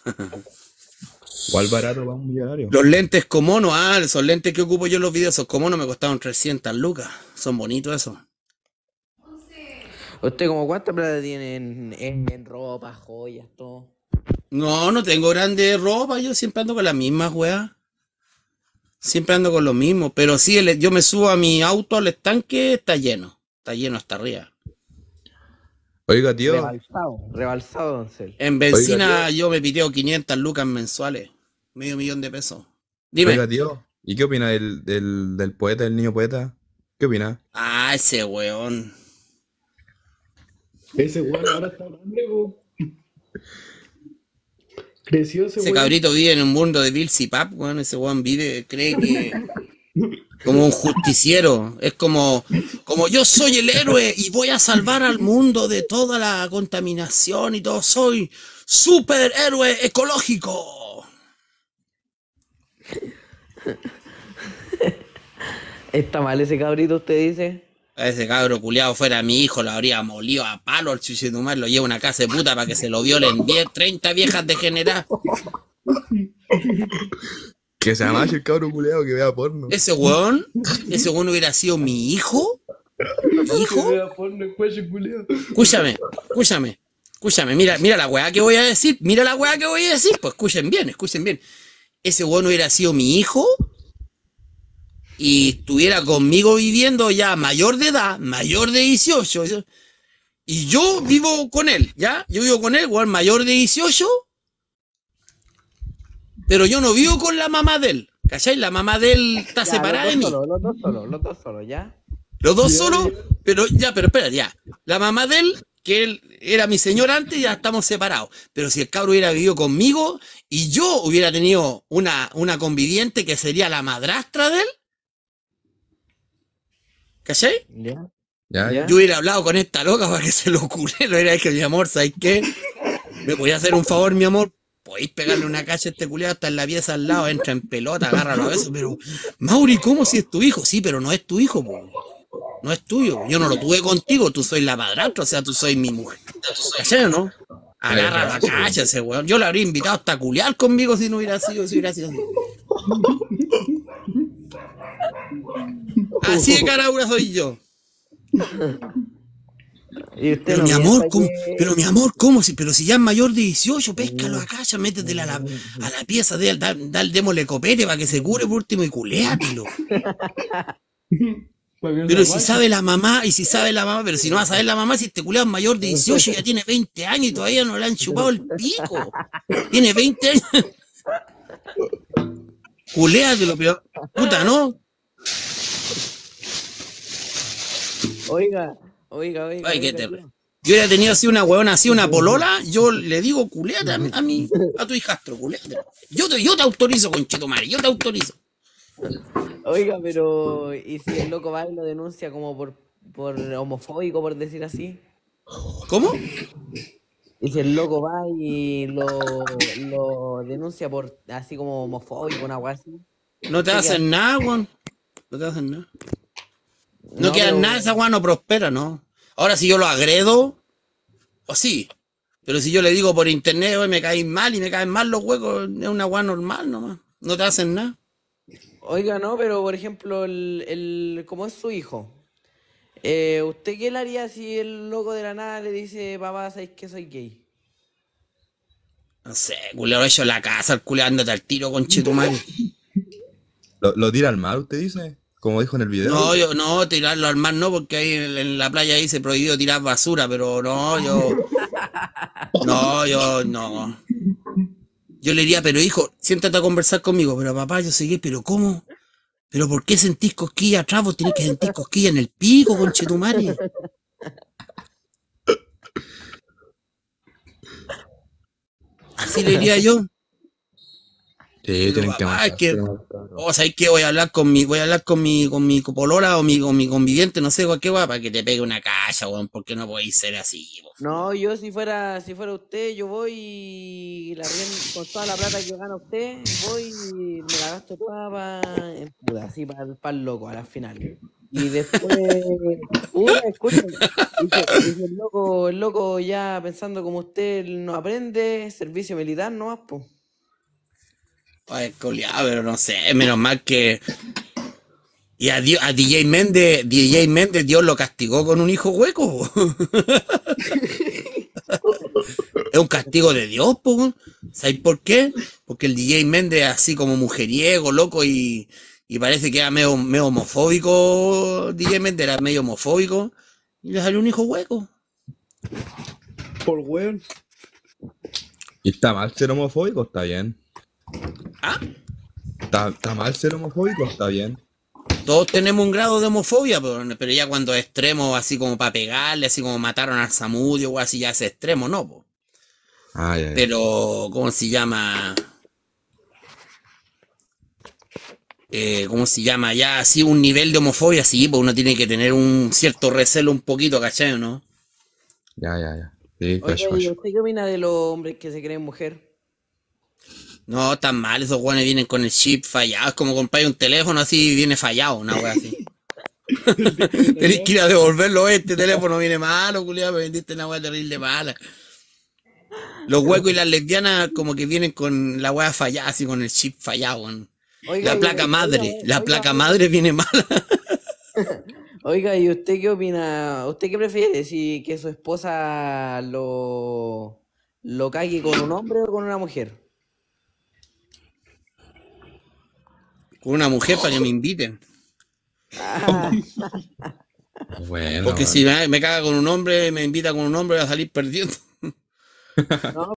¿Cuál barato para un millonario? Los lentes Comono, ah, esos lentes que ocupo yo en los videos, esos Comono me costaron 300 lucas. Son bonitos esos. ¿Usted como cuánta plata tiene en, en, en ropa, joyas, todo? No, no tengo grande ropa, yo siempre ando con las mismas weas. Siempre ando con lo mismo, pero sí, el- yo me subo a mi auto al estanque, está lleno, está lleno hasta arriba. Oiga, tío, Rebalsado, rebalsado, Doncel. En benzina yo me piteo 500 lucas mensuales, medio millón de pesos. Dime, oiga, tío, ¿y qué opina del, del, del poeta, del niño poeta? ¿Qué opina? ah, ese weón. Ese weón ahora está grande, po. Creció ese Ese weón. cabrito vive en un mundo de Bill Pap, weón, ese weón vive, cree que, Como un justiciero. Es como, como yo soy el héroe y voy a salvar al mundo de toda la contaminación y todo. Soy superhéroe ecológico. ¿Está mal ese cabrito, usted dice? A ese cabro culiado fuera mi hijo, lo habría molido a palo al chuchetumar, lo lleva a una casa de puta para que se lo violen 10, 30 viejas degeneradas. Que se llama el cabro culeado que vea porno. Ese weón, ese weón hubiera sido mi hijo. ¿Mi hijo? Escúchame, escúchame, escúchame, mira, mira la weá que voy a decir, mira la weá que voy a decir, pues escuchen bien, escuchen bien. Ese weón hubiera sido mi hijo y estuviera conmigo viviendo ya mayor de edad, mayor de 18, yo- y yo vivo con él, ¿ya? Yo vivo con él, weón, mayor de 18, pero yo no vivo con la mamá de él, ¿cachai? La mamá de él está Ya, separada de mí. dos solos, los dos solos, los dos solos, ¿ya? Los dos solos, pero ya, pero espera, ya. La mamá de él, que él era mi señor antes, ya estamos separados. Pero si el cabro hubiera vivido conmigo y yo hubiera tenido una, una conviviente que sería la madrastra de él, ¿cachai? ¿Ya? Yo hubiera hablado con esta loca para que se lo cure. Lo hubiera dicho, mi amor, ¿sabes qué? ¿Me podía hacer un favor, mi amor? Podéis pegarle una cacha a este culiado, está en la pieza al lado, entra en pelota, agárralo a besos, pero Mauri, ¿cómo si es tu hijo? Sí, pero no es tu hijo, po. No es tuyo. Yo no lo tuve contigo, tú soy la madrastra, o sea, tú soy mi mujer. ¿Cachai o no? Agarra la cacha ese weón. Yo le habría invitado hasta a culiar conmigo si no hubiera sido, si hubiera sido así. De caraura soy yo. Y usted Pero no mi amor, ¿cómo? que- Pero mi amor, ¿cómo? Si, pero si ya es mayor de 18, péscalo a cacha, métetela a la, a la pieza de él, da- dale, démosle copete para que se cure por último y culéatelo. (laughs) Pero si sabe la mamá, y si sabe la mamá, pero si no va a saber la mamá, si este culeado es mayor de 18 ya tiene 20 años y todavía no le han chupado el pico. Tiene 20 años. (laughs) Culéatelo, pero puta, ¿no? Oiga, oiga, oiga. Ay, qué oiga, te- tío. Yo hubiera tenido así una huevona, así una polola, yo le digo, culéate a, mi, a, mi- a tu hijastro, culéate. Yo te, yo te autorizo, conchetumare, yo te autorizo. Oiga, pero ¿y si el loco va y lo denuncia como por, por homofóbico, por decir así? ¿Cómo? Y si el loco va y lo, lo denuncia por así como homofóbico, una cosa así. No te ¿Qué hacen nada, weón. No te hacen nada. No, No, queda pero- nada, esa weá no prospera, ¿no? Ahora si yo lo agredo, o sí. Pero si yo le digo por internet, hoy me caen mal y me caen mal los huecos, es una weá normal nomás. No te hacen nada. Oiga, no, pero por ejemplo, el, el, como es su hijo, eh, ¿usted qué le haría si el loco de la nada le dice, papá, ¿sabes que soy gay? No sé, culero, hecho la casa, el culero, ándate al tiro, conchetumare. (laughs) ¿Lo, lo tira al mar, usted dice? Como dijo en el video. No, yo no, tirarlo al mar no, porque ahí en, en la playa dice prohibido tirar basura, pero no, yo. (laughs) No, yo no. Yo le diría, pero hijo, siéntate a conversar conmigo, pero papá, yo sé que, pero ¿cómo? ¿Pero por qué sentís cosquillas atrás? Vos tenés que sentir cosquillas en el pico, conchetumare. Así le diría yo. Sí, tienen que papá, es matar. que, o sea, es que voy a hablar con mi, voy a hablar con mi, con mi polola o mi, con mi conviviente, no sé cualquier weá, para que te pegue una cacha, weón, porque no podéis ser así. No, yo si fuera, si fuera usted, yo voy y la rien- con toda la plata que gana usted, voy y me la gasto toda para en puta, así para el loco a la final. Y después, (laughs) escuchen, y si el loco, el loco ya pensando como usted no aprende, servicio militar nomás, pues. Ay, coleado, pero no sé, menos mal que. Y a, a DJ Méndez, DJ Méndez, Dios lo castigó con un hijo hueco. (laughs) es un castigo de Dios, po. ¿Sabéis por qué? Porque el DJ Méndez, así como mujeriego, loco, y, y parece que era medio, medio homofóbico. DJ Méndez era medio homofóbico. Y le salió un hijo hueco. Por weón. ¿Y está mal ser homofóbico? Está bien. ¿Ah? ¿Está, está mal ser homofóbico? Está bien. Todos tenemos un grado de homofobia, pero, pero ya cuando es extremo, así como para pegarle, así como mataron al Samudio o así, ya es extremo, no, po. Ah. Pero, ¿cómo se llama? eh, ¿cómo se llama? Ya así un nivel de homofobia, sí, pues uno tiene que tener un cierto recelo un poquito, ¿cachai? ¿No? Ya, ya, ya. Sí, flash, Oiga, ¿y flash. usted qué opina de los hombres que se creen mujer? No, tan mal, esos guanes vienen con el chip fallado, es como comprar un teléfono así y viene fallado, una wea así. (laughs) Tenés que ir a devolverlo, este teléfono viene malo, culiado, me vendiste una wea terrible mala. Los huecos y las lesbianas como que vienen con la wea fallada, así con el chip fallado. Oiga, La placa oiga, madre, la oiga, placa madre viene mala. (laughs) Oiga, ¿y usted qué opina? ¿Usted qué prefiere? ¿Si que su esposa lo, lo cague con un hombre o con una mujer? Con una mujer para que me inviten. (laughs) Bueno, Porque si me, me caga con un hombre, me invita con un hombre, voy a salir perdiendo. (laughs) no,